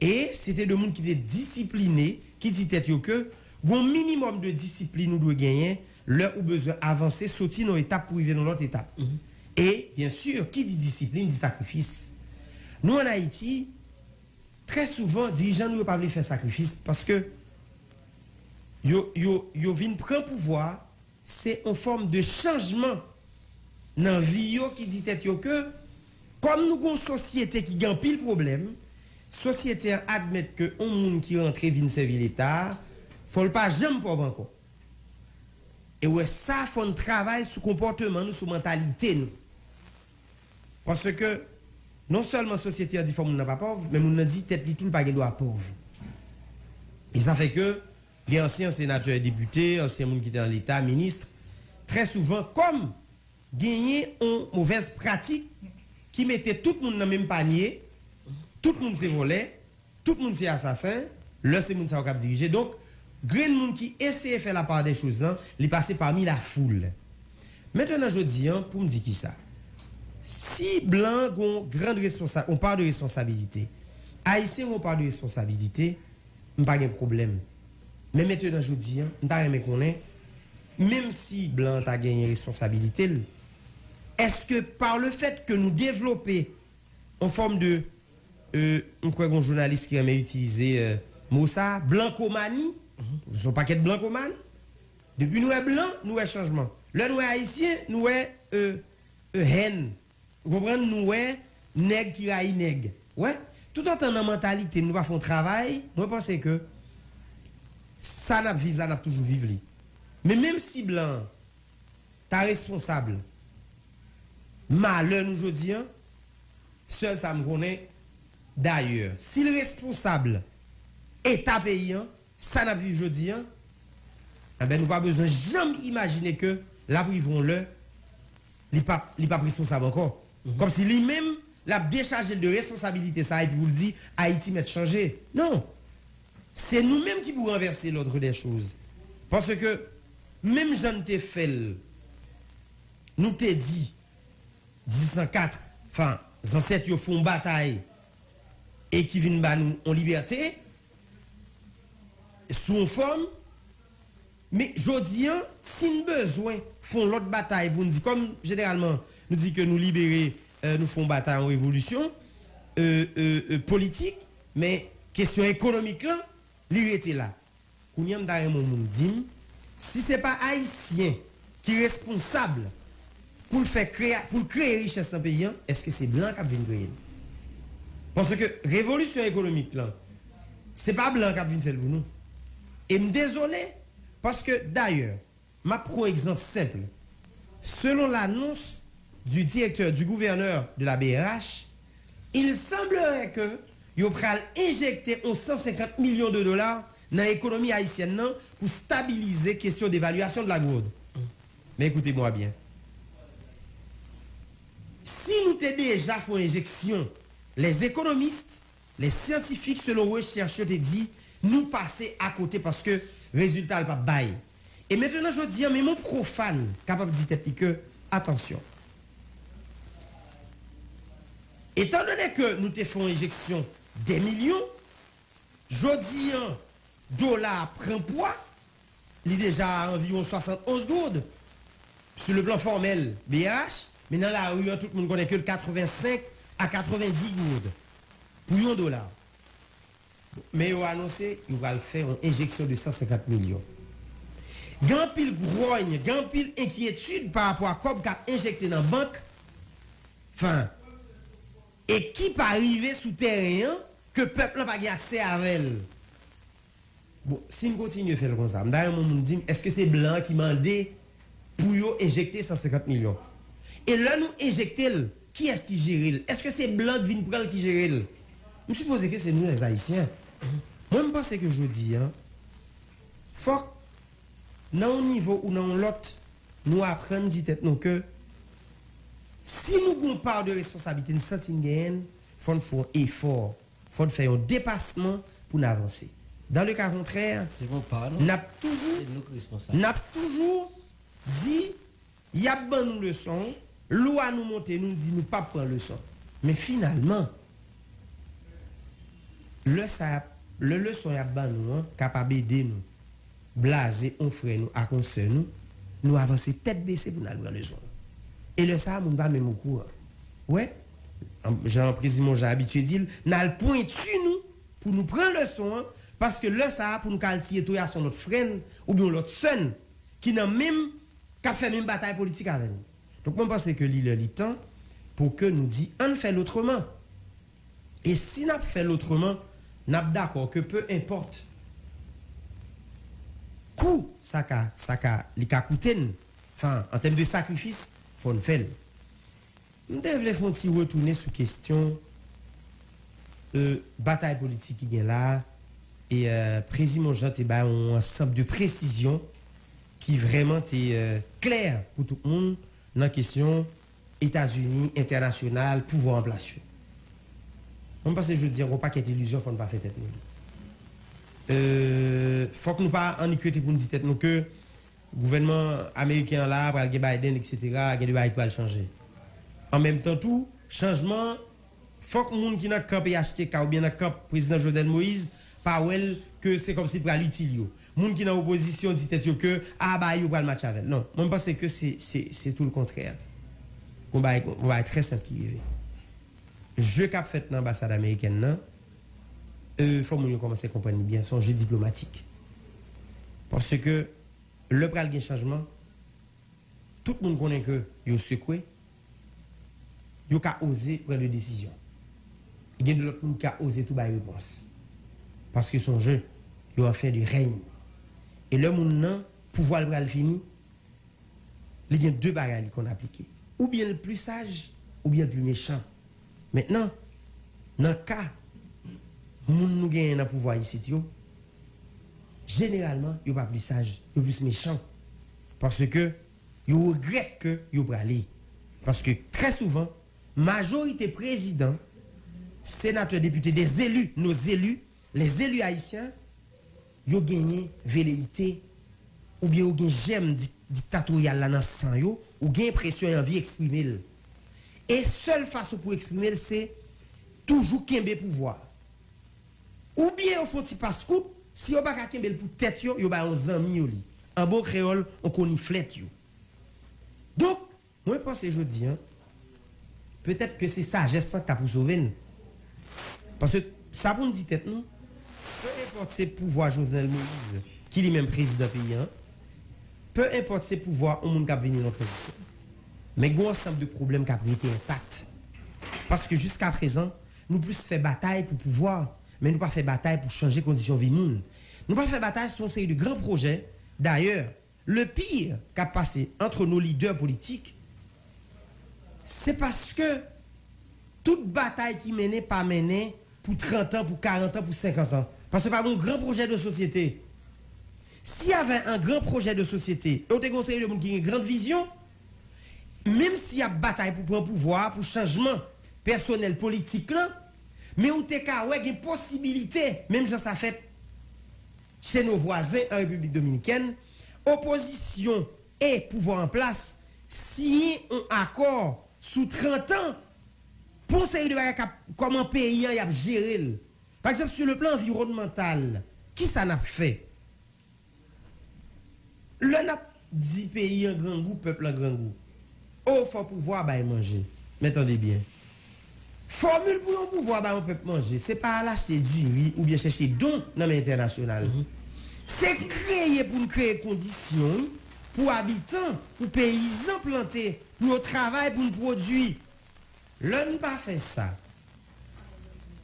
Speaker 6: et c'était le monde qui était discipliné, qui disait que, un minimum de discipline nous doit gagner l'heure où besoin avancer, sortir dans étape pour arriver dans l'autre étape. Mhm. Et bien sûr, qui dit discipline dit sacrifice. Nous en Haïti, très souvent, dirigeants ne pas faire sacrifice parce que yo, yo, yo viennent prendre pouvoir, c'est en forme de changement dans la vie qui dit que comme nous avons une société qui gagne pile problème, société admet que un monde qui rentre vient servir l'État, faut pas jamais pauvre encore. Et ouais, ça, faut un travail sur comportement, nous, sur mentalité, nous. Parce que, non seulement la société a dit qu'il n'est pas pauvre, mais on a dit tête tout le paquet doit pauvre. Et ça fait que, les anciens sénateurs et députés, anciens gens qui étaient dans l'État, ministres, très souvent, comme gagner une mauvaise pratique qui mettait tout le monde dans le même panier, tout le monde s'est volé, tout le monde s'est assassin, là c'est le monde qui dirigé. Donc, Grand monde qui essaie de faire la part des choses, hein, il passé parmi la foule. Maintenant, je dis, hein, pour me dire qui ça. Si blanc ont grande responsabilité, on parle de responsabilité. Haïtien on parle de responsabilité, pas de problème. Mais maintenant, je dis, hein, on qu'on est, même si blanc a gagné responsabilité, est-ce que par le fait que nous développons en forme de, euh, un journaliste qui a utilisé euh, mot ça, blancomanie, sommes paquet de blanc comme Depuis nous sommes blanc, nous changement. Là, nous sommes haïtiens, nous sommes euh, euh, haine. Vous comprenez? Nous sommes nègre qui raille nègre. Ouais? Tout en temps mentalité, nous faisons travail, moi, je pense que ça n'a vivre là, n'a toujours vivre. Mais même si blanc, es responsable, malheur nous aujourd'hui, hein, seul ça me connaît. D'ailleurs, si le responsable est à paysan, ça n'a vu aujourd'hui, hein, eh ben, nous pas besoin jamais imaginer que la privons le, il pas il pas encore. Comme si lui-même l'a déchargé de responsabilité ça et puis vous le dit Haïti m'a changé. Non. C'est nous-mêmes qui pouvons renverser l'ordre des choses. Parce que même Jean Tefel nous t'a dit 1804, enfin, ancêtres ils font bataille et qui viennent nous en liberté, sous une forme, mais jodi an, si nous besoin font l'autre bataille pour nous dire, comme généralement nous dit que nous libérer, euh, nous font bataille en révolution euh, euh, politique, mais question économique là, là. D'ailleurs mon moun dit, si c'est pas haïtien qui est responsable pour le faire créer, pour créer richesse dans le pays, hein, est-ce que c'est blanc qui a venu créer? Parce que révolution économique là, c'est pas blanc qui a venu faire pour nous. Et me désolé, parce que d'ailleurs, ma pro exemple simple. Selon l'annonce du directeur, du gouverneur de la BRH, il semblerait que il pral injecter 150 millions de dollars dans l'économie haïtienne pour stabiliser question d'évaluation de la gourde. Mais écoutez-moi bien. Si nous t'ai déjà fait injection, les économistes, les scientifiques, selon recherche, te dit, nous passer à côté parce que résultat n'est pas bail. Et maintenant, je dis, mais mon profane, capable de dire que, attention. Étant donné que nous te faisons injection des millions, je dis, dollar prend poids, il est déjà à environ 71 gourdes. Sur le plan formel, BH, mais dans la rue, tout le monde connaît que le 85 à 90 gourdes pour un dollar. Mais ils ont annoncé qu'ils vont faire une injection de 150 millions. Gan pile grogne, gan pile inquiétude par rapport à quoi qu'a injecté dans la banque. Enfin, et qui pas arrivé sous terrain que le peuple n'a pas accès à elle? Bon, si nous continuons à faire comme ça, d'ailleurs, on me dit, est-ce que c'est Blanc qui m'a demandé pour injecter 150 millions? Et là, nous injecter, qui est-ce qui gère Est-ce que c'est Blanc qui vient prendre qui gère Je suppose que c'est nous les Haïtiens. Moi, je pense que je dis, hein, faut dans un niveau ou dans l'autre, nous apprenons dit que si nous avons part de responsabilité, nous sentons il faut faire un effort, il faut faire un dépassement pour nous avancer. Dans le cas contraire,
Speaker 3: bon, pas,
Speaker 6: toujours
Speaker 3: nous
Speaker 6: n'a toujours dit il y a bonne leçon, loi nous monter, nous dit nous pas prendre leçon. Mais finalement, le ça le leçon y a ban nous hein, capable d'aider nous blaser on frère nous à nous nous avancer tête baissée pour nous leçon. Et le ça moun pas même au courant. Ouais. Jean président j'ai habitué dire n'a le point nous pour nous prendre leçon hein, parce que le ça pour nous calcier tout à son notre frère ou bien l'autre son qui n'a même qu'à faire même bataille politique avec nous. Donc je pense que l'île le temps pour que nous dit on fait l'autrement. Et si n'a fait l'autrement, n'a d'accord que peu importe coût ça ka ça en termes de sacrifice faut le faire. Nous devons faire un retourner sur question euh, bataille politique qui est là et euh, président Jean te ba un ensemble de précisions qui vraiment est euh, clair pour tout le monde dans la question États-Unis, international, pouvoir en place. On pense que je dis, on pas qu'il y ait d'illusion, faut ne pas faire tête nous. Euh, faut que nous pas en équité gouvernement américain là, pour Biden, etc., il y a des choses qui vont changer. En même temps, tout, changement, faut que les gens qui n'a camp PHTK ou bien dans camp président Jovenel Moïse, pas que c'est comme si pour l'utile. Les gens qui dans opposition yo que, ah bah, pas le match avec. Non, moi je pense que c'est tout le contraire. On va va être très simple qui arrive. Je cap fait l'ambassade américaine, non, euh, faut que nous commencer à comprendre bien son jeu diplomatique. Parce que le pral gen changement, tout le monde connaît que yo secoué, yo ka osé prendre des décisions. Il y a de l'autre monde qui a osé tout bailler réponse. Parce que son jeu, yo a fait du règne. Et le monde nan, pouvoir le pral fini, il y a deux bagages qu'on a appliqué. ou bien le plus sage, ou bien le plus méchant. Maintenant, dans le cas, moun nous gagne le pouvoir ici, généralement, yo pas plus sage, yo plus méchant. Parce que yo regrette que yo aller. Parce que très souvent, majorité président, sénateur, député, des élus, nos élus, les élus haïtiens, yo gagné velléité ou bien ou gen j'aime dictatorial là dans sang yo ou gen pression et envie exprimer. Et seule façon pour exprimer c'est toujours kembe pouvoir. Ou bien au fond ti passe si on pas ka kembe pour tête on zami yo li. En bon créole on connaît yo. Donc moi je pense aujourd'hui hein, peut-être que c'est sagesse ça qui pour sauver. Parce que ça pour nous tête nous peu importe ses pouvoirs Jovenel Moïse qui lui-même président pays hein, peu importe ses pouvoirs au monde qui a venu dans notre mais il y a un ensemble de problèmes qui ont été intacts. Parce que jusqu'à présent, nous plus fait bataille pour pouvoir, mais nous pas fait bataille pour changer les conditions de vie. Nous Nous pas fait bataille sur une série de grands projets. D'ailleurs, le pire qui a passé entre nos leaders politiques, c'est parce que toute bataille qui menait pas menée pour 30 ans, pour 40 ans, pour 50 ans. Parce que par un grand projet de société, s'il y avait un grand projet de société, et on te conseillé de monde qui a une grande vision, même s'il y a bataille pour prendre pouvoir, pour changement personnel, politique, mais où t'es qu'à ouais, une possibilité, même si ça fait chez nos voisins en République dominicaine, opposition et pouvoir en place, signer un accord sous 30 ans pour essayer de comment pays a géré. Par exemple, sur le plan environnemental, qui ça n'a fait? Le n'a dit pays en grand goût, peuple en grand goût. Oh, faut pouvoir bah, manger. Mais attendez bien. Formule pour un pouvoir bah, on peut manger, c'est pas l'acheter du riz ou bien chercher don dans l'international. C'est créer pour nous créer conditions pour habitants, pour paysans plantés, pour travail, pour nous produire. L'on pas fait ça.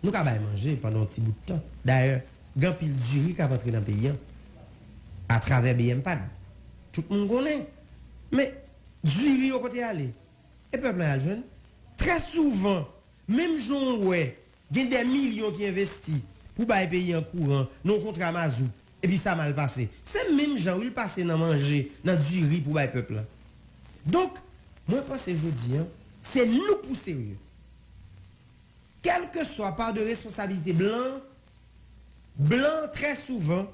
Speaker 6: Nous avons manger pendant un petit bout de temps. D'ailleurs, grand pile du riz qui a rentré dans le pays hein, à travers BMPAD. Tout le monde connaît. Mais du riz au côté aller. Et peuple a jeune. Très souvent, même gens ouais, il y a des millions qui investissent pour payer en courant, non contre Amazon. Et puis ça mal passé. C'est même gens où ils passent dans manger, dans du riz pour le peuple. Donc, moi, je pense que je dis, hein, c'est nous pour sérieux. Quelle que soit part de responsabilité blanc, blanc très souvent,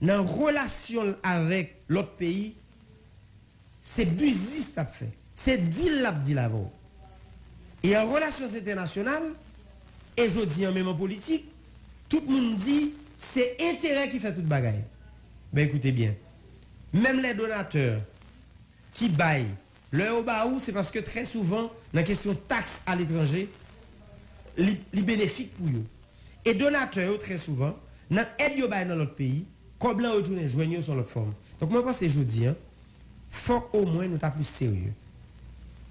Speaker 6: dans relation avec l'autre pays, c'est busi ça fait. C'est deal la dit là-bas. Et en relations internationales, et je dis en même en politique, tout le monde dit c'est intérêt qui fait toute bagaille. Ben écoutez bien, même les donateurs qui baillent le baou, c'est parce que très souvent, dans la question de taxes à l'étranger, les bénéfiques pour eux. Et donateurs, très souvent, dans l'aide dans l'autre pays, comme blanc retourne joignent sur l'autre forme. Donc moi, je pense que je dis, il faut au moins nous plus sérieux.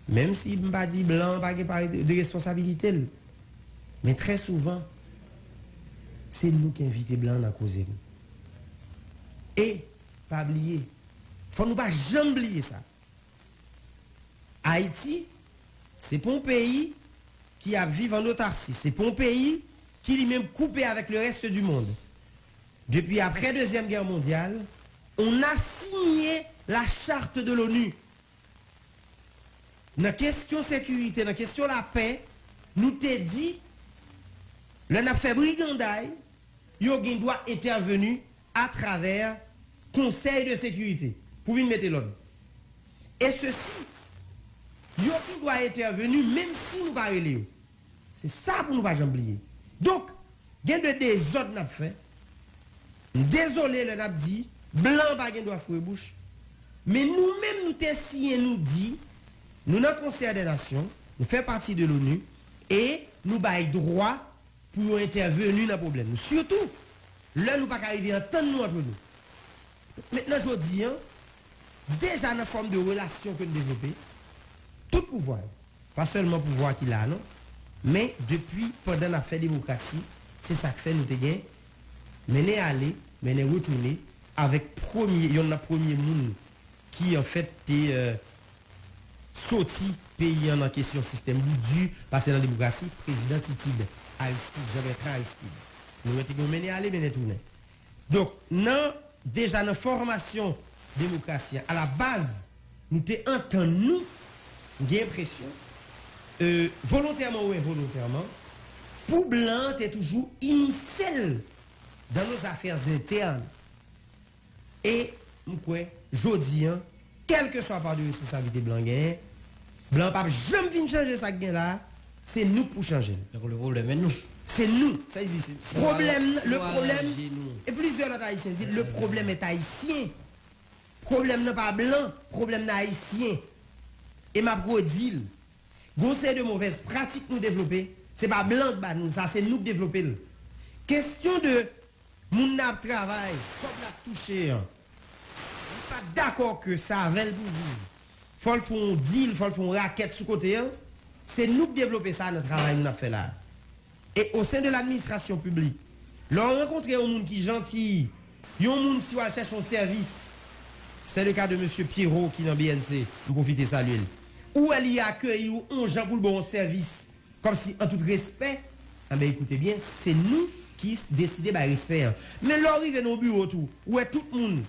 Speaker 6: Même si je pas dit blanc, pas de, responsabilité. Mais très souvent, c'est nous qui invitons blanc à causer. Et, pas oublier, faut nous pas jamais oublier ça. Haïti, c'est pas un pays qui a vécu en autarcie. C'est pas un pays qui lui-même coupé avec le reste du monde. Depuis après Deuxième Guerre mondiale, on a signé la charte de l'ONU. Dans la question sécurité, dans la question la paix, nous t'ai dit, le n'a fait brigandaille, il doit intervenir à travers Conseil de sécurité pour venir mettre l'ordre. Et ceci, il doit intervenir même si nous pas C'est ça pour nous pas oublier. Donc, il y a des autres n'a fait. Désolé, le n'a dit, blanc pas doit faire bouche. Mais nous-mêmes, nous t'essayons, nous dit, nous, dans le Conseil des Nations, nous faisons partie de l'ONU et nous avons droit pour intervenir dans le problème. Surtout, là, nous ne pas arriver à temps nous entre nous. Maintenant, je dis, hein, déjà dans la forme de relation que nous développons, tout pouvoir, pas seulement pouvoir qu'il a, non, mais depuis, pendant la fait démocratie, c'est ça que fait nous avons mener aller, mener retourner avec premier, il y en a premier monde qui en fait est euh, sorti pays en question système dû passer dans la démocratie, président Titide, Aristide, Jean-Bertrand Aristide. Nous mettons mené aller, mené tourner. Donc, non, déjà dans la formation démocratie, à la base, nous t'entendons, nous, j'ai l'impression, euh, volontairement ou involontairement, pour blanc, t'es toujours initial dans nos affaires internes. Et, jodi, hein, quel que soit part de responsabilité blanc gain, blanc pas jamais venir changer ça gain là, c'est nous pour changer.
Speaker 3: Donc le problème est nous.
Speaker 6: C'est nous. Ça existe. Problème, le problème, et plusieurs autres haïtiens disent, le problème est haïtien. Problème n'est pas blanc, problème n'est haïtien. Et ma pro dit, conseil de mauvaises pratiques nous développer, c'est pas blanc de bah nous, ça c'est nous qui développer. Question de moun n'a travail, comme l'a touché. Pas d'accord que ça avait le pour vivre. Faut le font deal, faut le font raquette sous côté. hein. C'est nous qui développer ça notre travail nous a fait là. Et au sein de l'administration publique, l'on rencontre un monde qui est gentil, un monde qui va chercher un service. C'est le cas de M. Pierrot qui est dans BNC. Je profite de saluer. Où elle y accueille ou on gens pour le bon service, comme si en tout respect. Ah ben écoutez bien, c'est nous qui décidons de respect. hein. Mais là, arrive dans bureaux tout, où est tout le monde.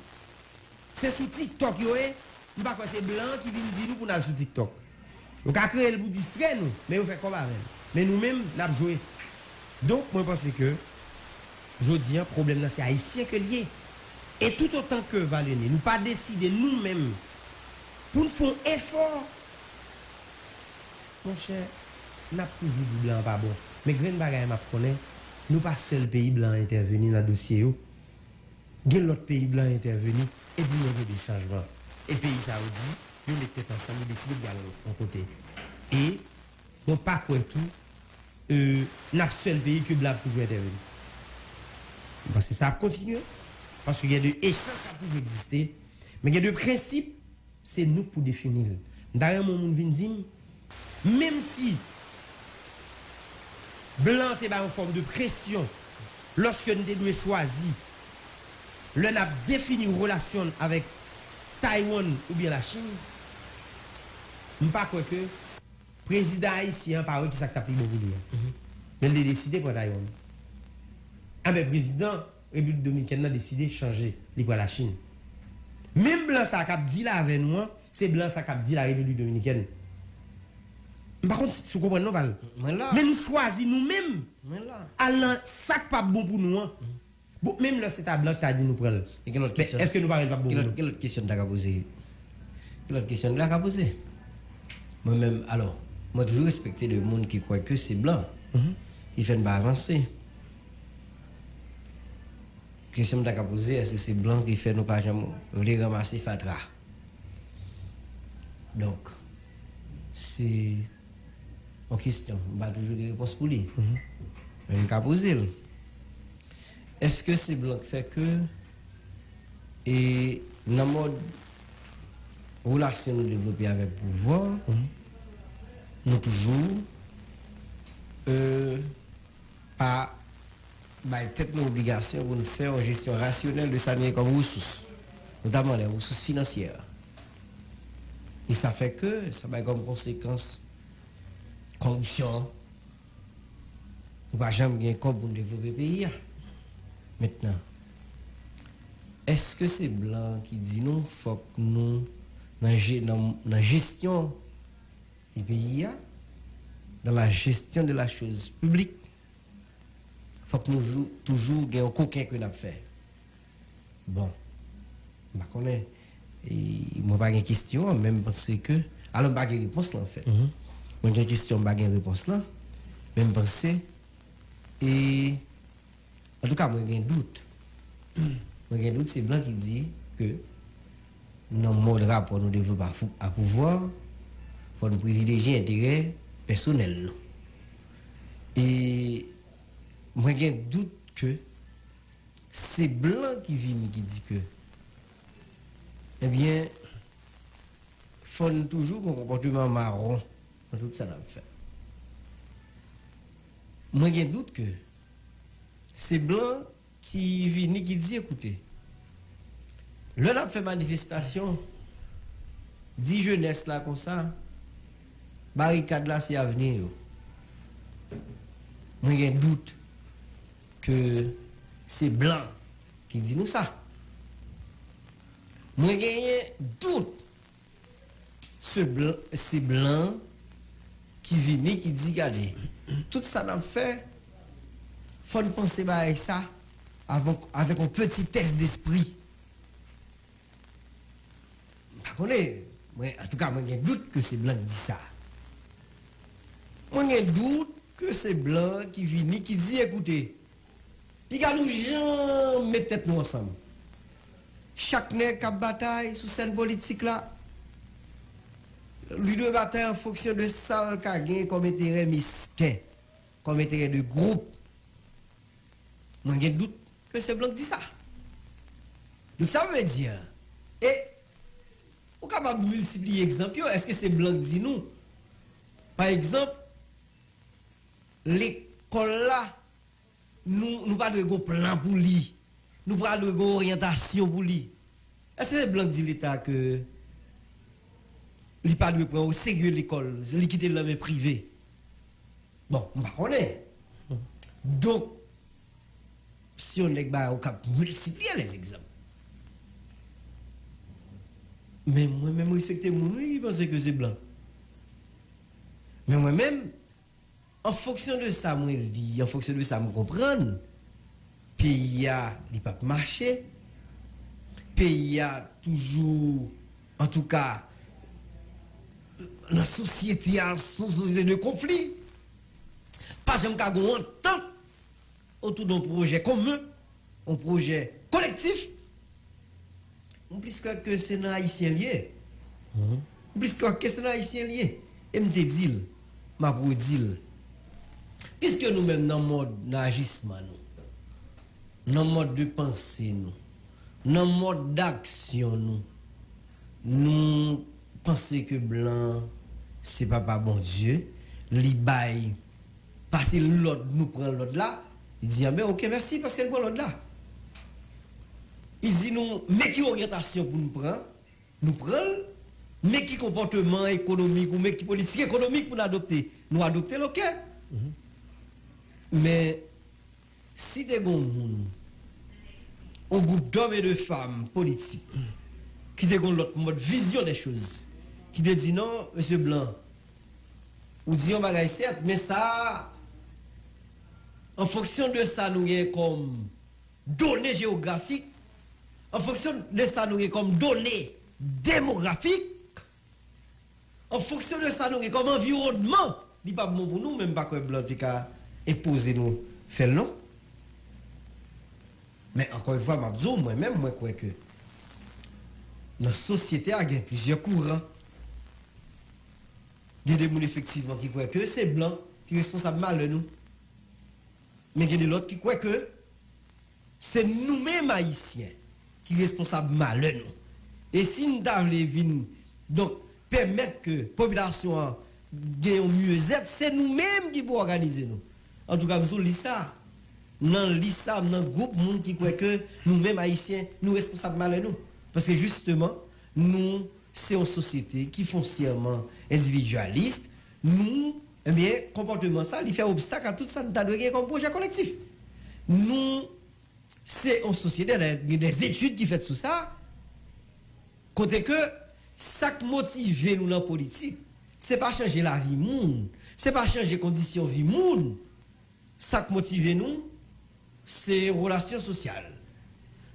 Speaker 6: C'est sous TikTok, yo, eh. Ne sais pas c'est blanc qui vient dire nous pour nous sur TikTok. On a créé le pour distraire nous, mais on fait comme même. Mais nous-mêmes, nous avons joué. Donc, moi, je pense que, je dis, le problème, là, c'est haïtien que lié. Et tout autant que Valérie, nous pas décider nous-mêmes pour nous faire un effort. Mon cher, nous avons toujours dit blanc pas bon. Mais grain bagaille m'a connaît, nous pas seul pays blanc intervenu dans le dossier. Il y a pays blanc intervenu et puis il y a des changements. Et pays saoudien, nous mettons ensemble, nous décidons de côté. Et nous pas quoi tout, euh, n'a seul pays que blanc a toujours intervenu. Parce que ça a continué. Parce qu'il y a des échanges qui ont toujours existé. Mais il y a des principes, c'est nous pour définir. D'ailleurs, mon monde vient même si blanc est en forme de pression, lorsque nous devons choisir, l'on a défini une relation avec Taïwan ou bien la Chine, je ne pas que le président haïtien par qui ça t'a pris beaucoup de. Mais il a décidé pour Taïwan. Ah ben président République dominicaine a décidé de changer la Chine. Même blanc ça a dit là avec nous, c'est blanc ça a dit la République dominicaine. Par contre, si vous comprenez,
Speaker 3: Mais
Speaker 6: nous choisissons nous-mêmes. Allant, ça pas bon pour nous. Bon, même là, c'est ta blanc qui a dit nous prendre. Est-ce que nous parlons pas bon
Speaker 3: Quelle autre,
Speaker 6: nous
Speaker 3: quelle autre question t'as qu'à poser? Quelle autre question t'as qu'à poser? Moi-même, alors, moi toujours respecté le monde qui croit que c'est blanc. Il fait pas avancer. Question que t'as qu'à poser, est-ce que c'est blanc qui fait nous pas jamais les ramasser fatra? Donc, c'est en question. Je pas toujours des réponses pour lui. Mais je vais poser. Est-ce que c'est blanc qui fait que et dans mode relation nous développer avec le pouvoir, nous toujours euh, pas bah, peut-être nos obligations pour nous faire une gestion rationnelle de ça comme ressources, notamment les ressources financières. Et ça fait que ça va comme conséquence corruption. Nous ne jamais gagner comme pour développer le pays. Maintenant, est-ce que c'est blanc qui dit non, faut que nous, dans la gestion du pays, dans la gestion de la chose publique, faut que nous jou- toujours gagnions coquin que nous avons fait? Bon, je ne connais pas de question, même penser que alors pas de réponse là en fait. Moi j'ai une question, pas de réponse là, même penser et en tout cas moi j'ai un doute. Moi j'ai un doute c'est blanc qui dit que dans le mode rapport nous développons à pouvoir, faut nous privilégier intérêt personnel. Et moi j'ai un doute que c'est blanc qui vient qui dit que eh bien, faut toujours un comportement marron dans tout ça. Moi, j'ai un doute que c'est blanc qui vient qui dit écoutez, le a fait manifestation, dit jeunesse là comme ça, barricade là c'est avenir. Moi j'ai doute que c'est blanc qui dit nous ça. Moi j'ai doute ce blanc, c'est blanc qui vient qui dit regardez tout ça n'a fait faut penser à ça avec, un petit test d'esprit. En tout cas, moi, j'ai doute que c'est blanc qui dit ça. Moi, j'ai doute que c'est blanc qui vient, qui dit, écoutez, a nous gens mettre tête nous ensemble. Chaque nègre qui bataille sous scène politique là, lui doit bataille en fonction de ça qu'il a gagné comme intérêt misquin, comme intérêt de groupe. J'ai un doute que c'est blanc dit ça. Donc ça veut dire, et on capable de multiplier exemple, est-ce que c'est blanc dit nous? Par exemple, l'école là, nous nous pas de plan pour lui, nous pas de orientation pour lui. Est-ce que c'est blanc dit l'État que il pas de prendre au sérieux l'école, il quitter le main privé. Bon, on va connaître. Donc, si on est bah, on peut multiplier les exemples. Mais moi-même, respecter mon qui pense que c'est blanc. Mais moi-même, en fonction de ça, moi, je dis, en fonction de ça, je comprends. Pays a, il pas marché. Pays a toujours, en tout cas, la société a son société de conflit. Pas jamais un temps autour d'un projet commun, un projet collectif. Plus que c'est un haïtien lié. On plus que c'est un haïtien lié. Et me te dit, m'a dire, puisque nous même dans le mode d'agissement, dans le mode de pensée, nous, dans le mode d'action, nous, nous pensons que blanc, c'est papa bon Dieu, li bail, parce que l'autre nous prend l'autre là, il dit, ah ben ok, merci, parce qu'elle prend l'autre là. Il dit, nous, mais qui orientation pour nous prendre, nous prendre, mais qui comportement économique ou mais qui politique économique pour nous adopter, nous adopter, ok? Mais si des gens, un groupe d'hommes et de femmes politiques, qui ont l'autre mode vision des choses, qui te dit non, monsieur Blanc, ou dit on bagaille certes, mais ça, en fonction de ça, nous avons comme données géographiques, en fonction de ça, nous avons comme données démographiques, en fonction de ça, nous avons comme environnement, il pas bon pour nous, même pas que Blanc a imposé nous faire non. Mais encore une fois, je moi-même, moi, crois que notre société a gagné plusieurs courants. Il y a des gens effectivement qui croient que c'est blanc qui est responsable mal de nous. Mais il y a des autres qui croient que c'est nous-mêmes haïtiens qui sont responsables mal de nous. Et si nous devons donc permettre que la population gagne mieux-être, c'est nous-mêmes qui pouvons organiser nous. En tout cas, nous sommes ça. Dans l'ISA, dans le groupe monde qui croit que nous-mêmes haïtiens, nous sommes responsables mal de nous. Parce que justement, nous, c'est une société qui foncièrement individualiste. Nous, eh bien, comportement ça, il fait obstacle à tout ça, nous avons comme projet collectif. Nous, c'est une société, il y a des études qui font sur ça. Côté que, ça qui motive nous dans la politique, c'est pas changer la vie monde, c'est pas changer conditions de vie monde. Ça qui motive nous, c'est relations sociales.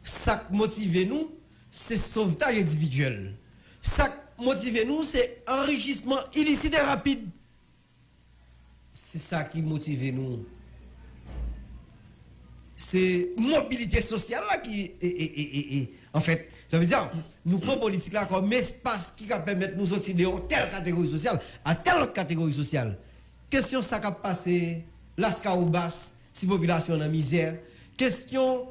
Speaker 3: Ça qui motive nous, c'est sauvetage individuel. Ça motive nous, c'est enrichissement illicite et rapide. C'est ça qui motive nous. C'est mobilité sociale qui est- est- est- en fait, ça veut dire, nous prenons politique là comme espace qui va permettre nous sortir de telle catégorie sociale à telle autre catégorie sociale. Question ça qui a passé, l'asca ou basse, si population est en misère. Question,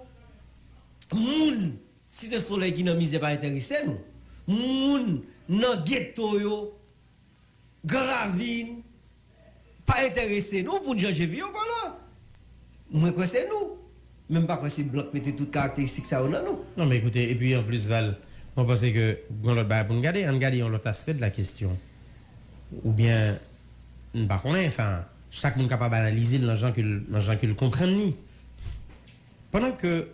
Speaker 3: si des soleil qui dans misère pas intéressé nous. Moun, dans ghetto gravine, pas intéressé nous pour nous changer vie, voilà. Moi, quoi c'est nous. Même pas que c'est bloc mettez toutes caractéristiques ça ou non, nous.
Speaker 6: Non, mais écoutez, et puis en plus, Val, on pense que, on l'autre bail pour nous garder, on regarde un autre aspect de la question. Ou bien, Par contre, enfin, chaque monde capable d'analyser que le comprendre ni. Pendant que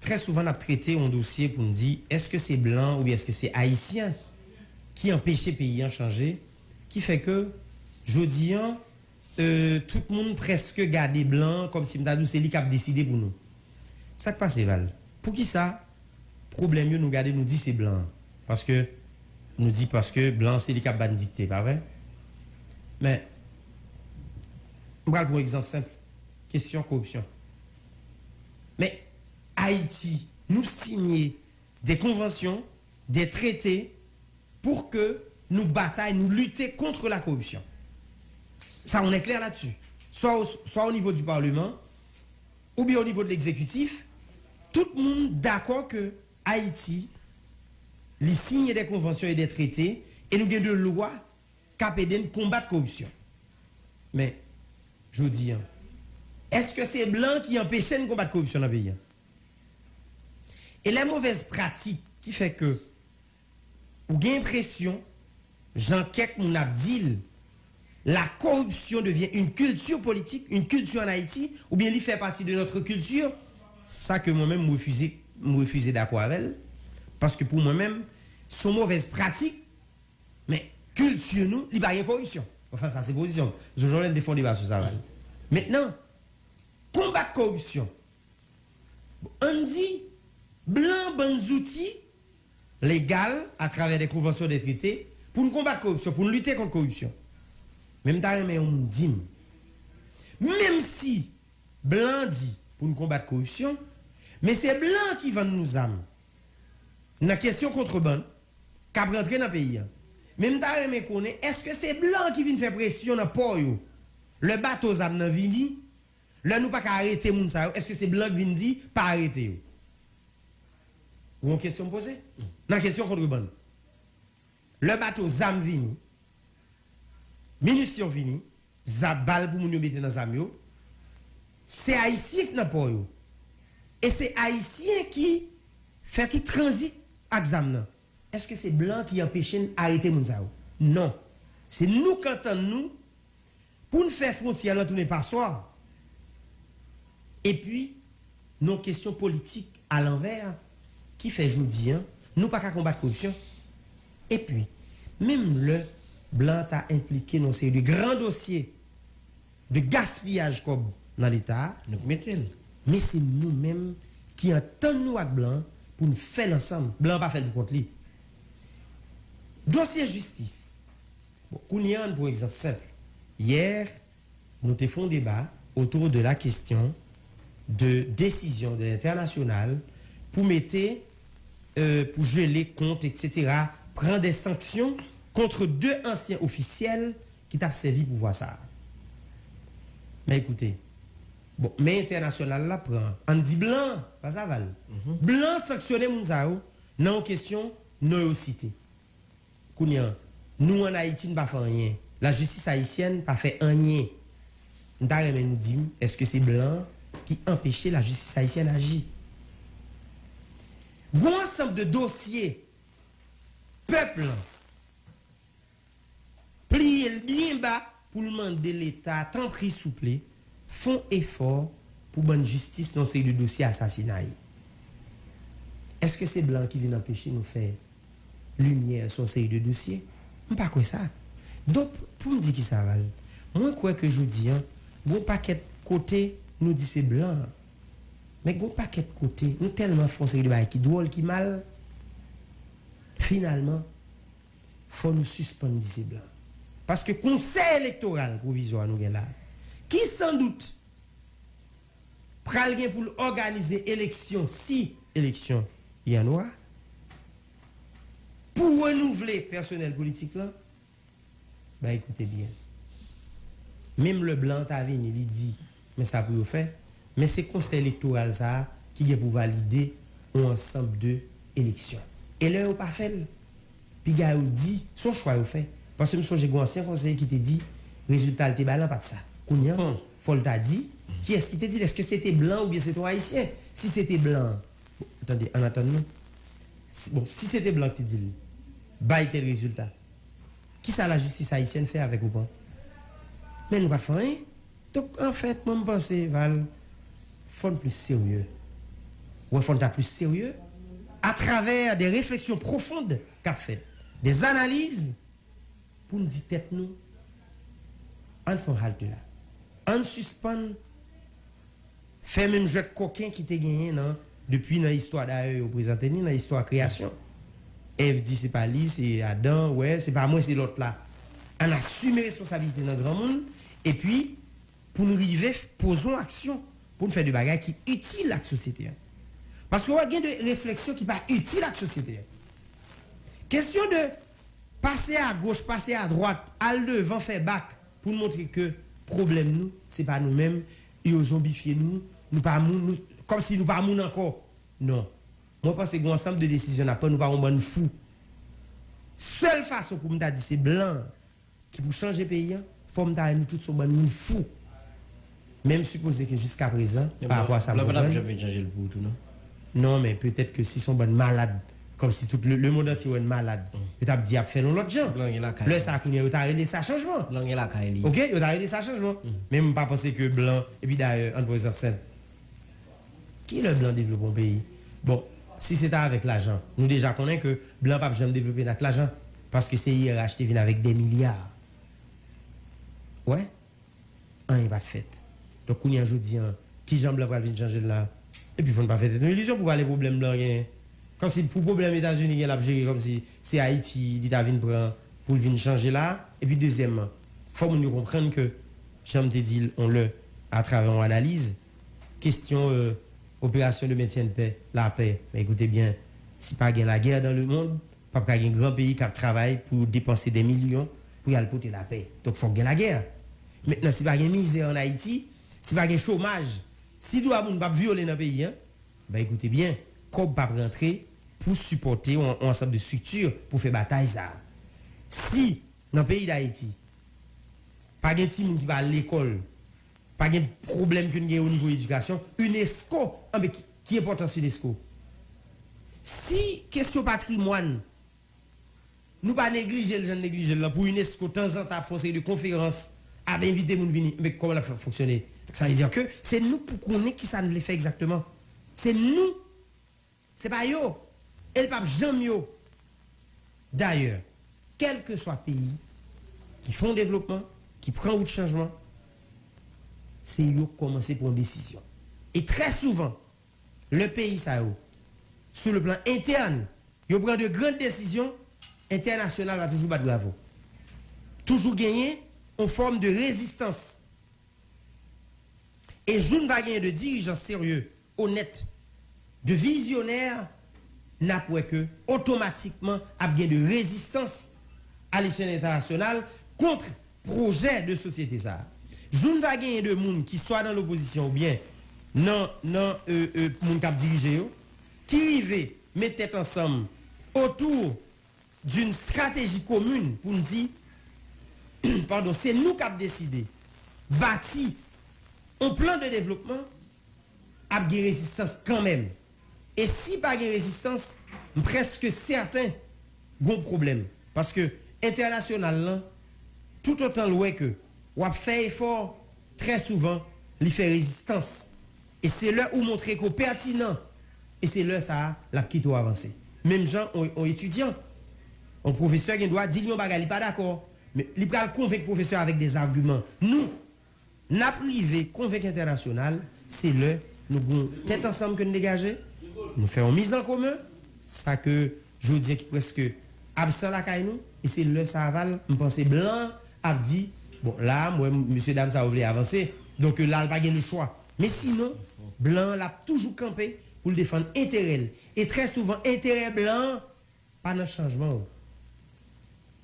Speaker 6: très souvent on a traité un dossier pour nous dire est-ce que c'est blanc ou est-ce que c'est haïtien qui empêche le pays à changer, qui fait que je dis euh, tout le monde presque garde blanc comme si m'ta c'est lui qui a décidé pour nous. Ça qui passe Val. Pour qui ça? Problème nous garder nous dit c'est blanc parce que nous dit parce que blanc c'est lui qui a dicté, pas vrai? Mais on va pour exemple simple. Question corruption. Mais Haïti nous signe des conventions, des traités pour que nous bataillons, nous lutter contre la corruption. Ça, on est clair là-dessus. Soit au, niveau du Parlement, ou bien au niveau de l'exécutif, tout le monde d'accord que Haïti, les signe des conventions et des traités, et nous avons de lois qui de combattre la corruption. Mais, je vous dis, hein, est-ce que c'est blanc qui empêche de combattre la corruption dans le pays? Et la mauvaise pratique qui fait que, ou l'impression, Jean Kek mon dit, la corruption devient une culture politique, une culture en Haïti, ou bien il fait partie de notre culture, ça que moi-même me refusé, me refusé d'accord avec elle, parce que pour moi-même, son mauvaise pratique, mais culture nous, il n'y a pas de corruption. Enfin, ça c'est position. Je vais défendre débat sur. Maintenant, combattre corruption. On dit, blanc, bons outils légaux à travers des conventions des traités pour nous combattre la corruption, pour nous lutter contre la corruption. Même mais on même si blanc dit pour nous combattre la corruption, mais c'est blanc qui va nous âmes. Dans la question contrebande, qui a rentré dans le pays. Même mais connaît, est-ce que c'est blanc qui vient faire pression dans le bateau dans vini, là nous pas arrêter est-ce que c'est blanc qui vient dire pas arrêter ou une question posée? Dans la question contrebande. Le bateau zam vini, munitions vini, zabal pour nous mettre dans zam c'est haïtien qui n'a pas Et c'est haïtien qui fait tout transit avec zam Est-ce que c'est blanc qui empêche d'arrêter moun Non. C'est nous qui entendons nous pour nous faire frontière dans tous les passoires. Et puis, nos questions politiques à l'envers qui fait aujourd'hui, hein, nous pas qu'à combattre la corruption. Et puis, même le blanc a impliqué dans ces grands dossiers de gaspillage comme dans l'État, mais c'est nous-mêmes qui entendons nous avec blanc pour nous faire ensemble. Blanc pas fait le contre lui. Dossier justice. Bon, pour exemple simple. Hier, nous avons fait un débat autour de la question de décision de l'international pour mettre euh, pour geler comptes, etc., prend des sanctions contre deux anciens officiels qui t'ont servi pour voir ça. Mais écoutez, bon, mais international là prend. On dit blanc, pas ça val? Mhm. Blanc sanctionné Mounzao, non question, non cité. nous en Haïti, ne pas fait rien. La justice haïtienne pas fait rien. Nous dit, est-ce que c'est blanc qui empêchait la justice haïtienne d'agir? un ensemble de dossiers, peuple, plié bien bas pour demander l'État, tant pris souple, font effort pour bonne justice dans ces dossiers assassinats. Est-ce que c'est blanc qui vient empêcher nous faire lumière sur ces deux dossiers? Pas quoi ça. Donc, pour me dire qui ça va, moi, quoi que je dis, hein, bon paquet côté, nous dit c'est blanc. Mais un paquet de côté, nous tellement foncé de qui drôle, qui mal. Finalement, il faut nous suspendre ces blancs. Parce que conseil électoral provisoire nous là, qui sans doute pral pour organiser élection, si élection il y en aura, pour renouveler personnel politique là, ben écoutez bien. Même le blanc venu, il dit, mais ça peut faire. Mais c'est conseil électoral ça qui est pour valider un ensemble de. Et là, on pas fait. Puis il dit, son choix est fait. Parce que j'ai un ancien conseiller qui t'a dit, résultat, il pas de ça. Kounia, hmm. Fol t'a dit, qui est-ce qui t'a dit, est-ce que c'était blanc ou bien c'était haïtien? Si c'était blanc, attendez, en attendant, bon, si c'était blanc qui dit, bah, le résultat. Qui ça la justice haïtienne fait avec vous? mais nous pas faire rien. Donc, en fait, moi, je pense, Val, faut être plus sérieux. Ou faut être plus sérieux à travers des réflexions profondes qu'a fait, des analyses pour nous dire tête nous, on fait halte là. On suspend, fait même jeu de coquin qui t'a gagné non? depuis dans l'histoire d'ailleurs, au présent, dans l'histoire création. Ève dit c'est pas lui, c'est Adam, ouais, c'est pas moi, c'est l'autre là. On assume responsabilité dans le grand monde et puis pour nous arriver, posons action pour nous faire des bagages qui utiles à la société. Parce qu'on a des réflexions qui pas utiles à la société. Question de passer à gauche, passer à droite, aller devant, faire bac pour nous montrer que problème nous, c'est pas nous-mêmes, ils ont zombifié nous, nous pas nous, comme si nous pas nous encore. Non. Moi, je pense que ensemble de décisions après, nous pas un bon fou. Seule façon pour me dire c'est blanc qui pour changer le pays, il faut me nous tous sommes bon fou. Même supposer que jusqu'à présent, par rapport à ça,
Speaker 3: Blanc pas jamais changer le tout, non?
Speaker 6: non, mais peut-être que si sont bonnes malades, comme si tout le, le monde entier est malade, tu as dit à faire l'autre gens. Le ça, il a aidé ça changement. Ok, il a aidé ça changement. Ne pas penser que blanc, et puis d'ailleurs, en présence scène. Qui est le blanc développe un pays? Bon, si c'était avec l'argent, nous déjà connaissons que blanc pas jamais développer notre l'argent. Parce que c'est IRH qui vient avec des milliards. Ouais, un n'est pas fait. Donc, on y a aujourd'hui, qui j'en blanc va venir changer là? Et puis, il faut pas faire une illusion pour voir les problèmes blancs. Comme si pour problème États-Unis, il a comme si c'est Haïti, qui vient prendre pour venir changer là. Et puis, deuxièmement, il faut nous comprendre que, j'aime te dire, on le, à travers une analyse, question euh, opération de maintien de paix, la paix. Mais écoutez bien, si pas gain la guerre dans le monde, pas qu'il y ait un grand pays qui travaille pour dépenser des millions pour y aller porter la paix. Donc il faut gagner la guerre. Maintenant, si pas gain misère en Haïti, si pas gain chômage, si doit moun pas violer dans le pays, hein, ben écoutez bien, comme pas rentrer pour supporter un, ensemble de structures pour faire bataille ça. Si dans le pays d'Haïti, pas de monde qui va à l'école, pas de problème avons au niveau de l'éducation, UNESCO, ah, qui, est important sur UNESCO? Si question patrimoine, nous pas négliger le genre négliger là pour UNESCO de temps en temps faire de conférences à inviter moun venir mais comment faire fonctionner? Ça veut dire que c'est nous pour connaître qui ça nous les fait exactement. C'est nous. C'est pas yo et le pape jamais yo d'ailleurs quel que soit le pays qui font développement qui prend route changement c'est yo commencer pour une décision et très souvent le pays ça yo sur le plan interne yo prend de grandes décisions international va toujours battre bravo. Toujours gagner en forme de résistance. Et je ne va gagner de dirigeants sérieux, honnêtes, de visionnaires, n'a pas que automatiquement a gagné de résistance à l'échelle internationale contre projet de société. Je ne va gagner de monde qui soit dans l'opposition ou bien non non euh, euh, diriger qui rive met tête ensemble autour d'une stratégie commune pour nous dire, pardon, c'est nous qui avons décidé, bâti un plan de développement, des résistance quand même. Et si pas de résistance, presque certain, un problème. Parce que international, là, tout autant loin que, on a fait effort, très souvent, il fait résistance. Et c'est là où montrer qu'au pertinent, et c'est là ça, la petite avancé. Même gens ont, ont étudiants, un professeur qui doit dire qu'il n'est pas d'accord. Mais il peut convaincre le professeur avec des arguments. Nous, n'a privé convaincre international, c'est le nous tête ensemble que nous dégager, nous faisons mise en commun, ça que je dis qui presque absent la caille nous, et c'est le ça aval, je pense blanc, a dit, bon là, moi, monsieur, dame, ça voulait avancer, donc là, il n'a pas le choix. Mais sinon, blanc l'a toujours campé pour le défendre intérêt. Et très souvent, intérêt blanc, pas de changement.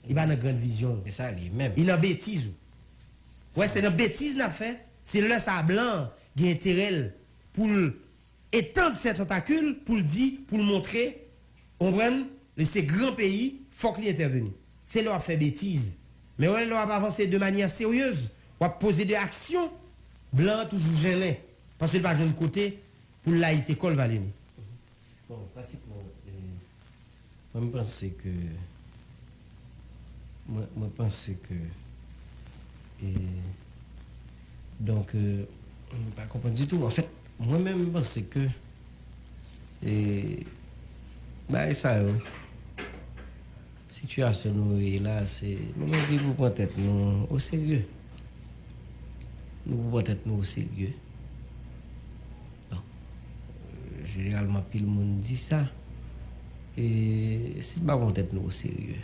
Speaker 6: Il va dans grande vision.
Speaker 3: Mais ça, il est même.
Speaker 6: Il a bêtise. Ouais, c'est une bêtise n'a fait. C'est là ça blanc qui a intérêt pour étendre ses tentacules, pour le dire, pour le montrer. On prend ces grands pays, faut qu'il intervienne. C'est là fait bêtise. Mais on va avancer de manière sérieuse. On va poser des actions. Blanc toujours gêné. Parce qu'il va de côté pour l'Haïti col
Speaker 3: Bon, pratiquement, moi, je pense que. Moi, moi, je pense que. Et, Donc, euh, pas comprendre du tout. En fait, mwen men mwen se ke e ba e sa yo situasyon nou e la se mwen mwen di pou pon tèt nou ou serye nou pou pon tèt nou ou serye generalman pil moun di sa e si ba pon tèt nou ou serye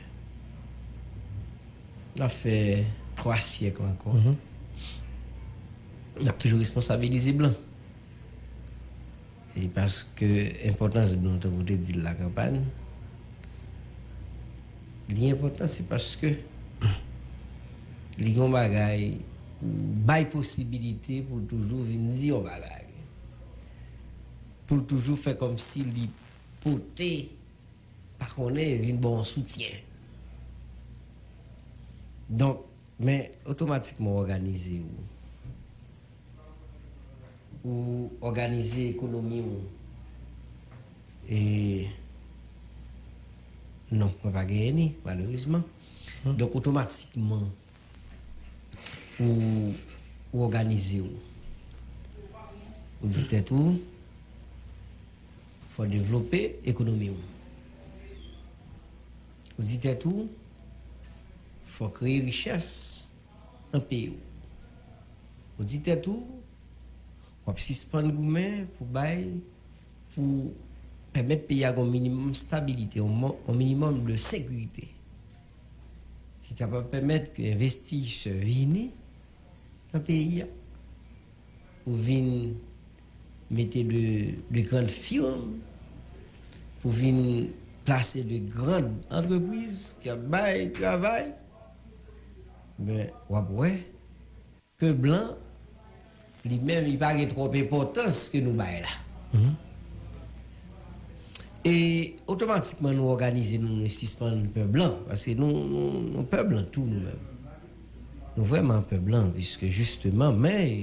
Speaker 3: la fe 3 siyek ankon. Mm -hmm. la toujou responsabilize blan. Et parce que l'importance de vous avez dit la campagne, l'important c'est parce que les gens bagaille bail possibilité pour toujours venir dire bagaille. Pour toujours faire comme si les potés par contre un bon soutien. Donc, mais automatiquement organisé ou organiser l'économie ou, et non, on va pas gagner malheureusement. Donc automatiquement ou, ou organiser ou. Vous dites tout, faut développer l'économie ou. Vous dites tout, faut créer richesse dans le pays. Vous dites tout, on suspendre pour bail, pour permettre pays à un minimum de stabilité, un minimum de sécurité. Qui capable de permettre que les investisseurs viennent dans le pays pour venir mettre de, de grandes firmes, pour venir placer de grandes entreprises qui ont bail travail. Mais, ouais, que blanc, lui-même, il pas trop d'importance que nous bail là. Et automatiquement, nous organisons, nous suspendons le peuple blanc, parce que nous, nous, nous peuple blanc, tout nous-mêmes. Nous vraiment un peuple blanc, puisque justement, mais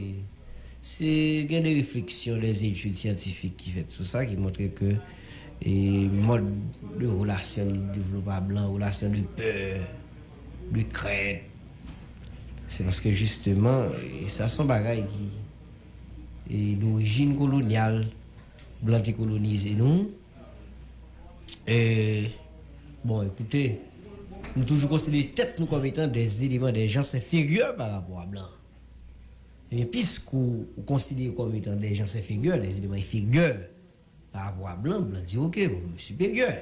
Speaker 3: c'est il y a des réflexions, des études scientifiques qui font tout ça, qui montrent que et mode de relation de développement blanc, relation de peur, de crainte, c'est parce que justement, et ça sont bagailles qui d'origine coloniale, blanc colonisé nous. Et bon, écoutez, nous toujours considérons tête nous comme étant des éléments, des gens inférieurs par rapport à blanc. Et puisque vous considérez comme étant des gens inférieurs, des éléments inférieurs par rapport à blanc, blanc dit ok, bon, je suis supérieur.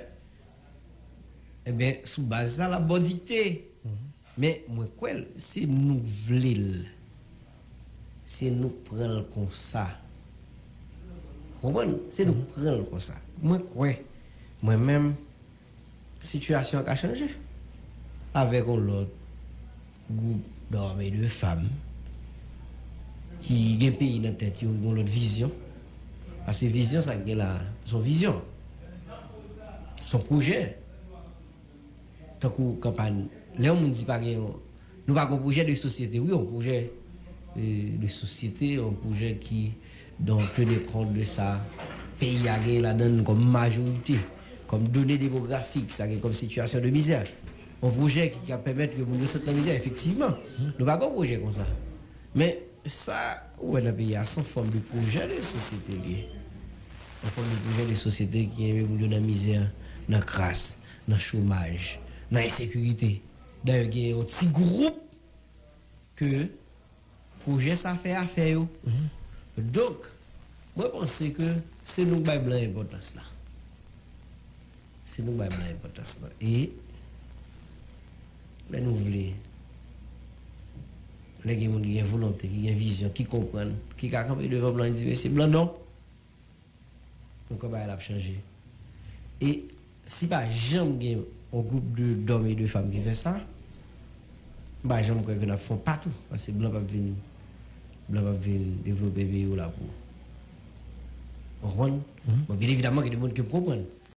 Speaker 3: Eh bien, sous base ça, la bonne dictée. Mais moi, quoi, c'est nous c'est nous prendre comme ça. Comprenez? C'est nous prendre comme ça. Moi, quoi, moi-même, situation a changé. Avec un autre groupe d'hommes et de femmes qui ont un pays dans la tête, qui ont une autre vision. Parce que vision, ça a la, son vision, son projet. Tant que campagne, là on dit pas que nous pas un projet de société, oui, un projet de société, un projet qui donc tenir compte de ça, pays a gagné la donne comme majorité, comme données démographiques, ça comme situation de misère. Un projet qui va permettre que vous nous sortir de la misère, effectivement. Nous pas un projet comme ça. Mais ça, ouais, le pays a son forme de projet de société lié. Une forme de projet de société qui est dans la misère, dans la crasse, dans le chômage, dans l'insécurité. D'ailleurs, il y a un petit groupe que projet ça fait affaire. yo. Donc, moi je pense que c'est nous qui avons l'importance là. C'est nous qui avons l'importance là. Et, là, nous voulons les gens qui ont volonté, qui ont une vision, qui comprennent, qui ont campé devant blanc, ils disent c'est blanc, non. Donc, on va changer. Et si pas jamais un groupe de d'hommes et de femmes qui fait ça, bah j'aime que nous font partout. Parce que blanc va venir, venir développer pays là pour. On comprend? Bon, bien évidemment, il y a des gens qui comprennent.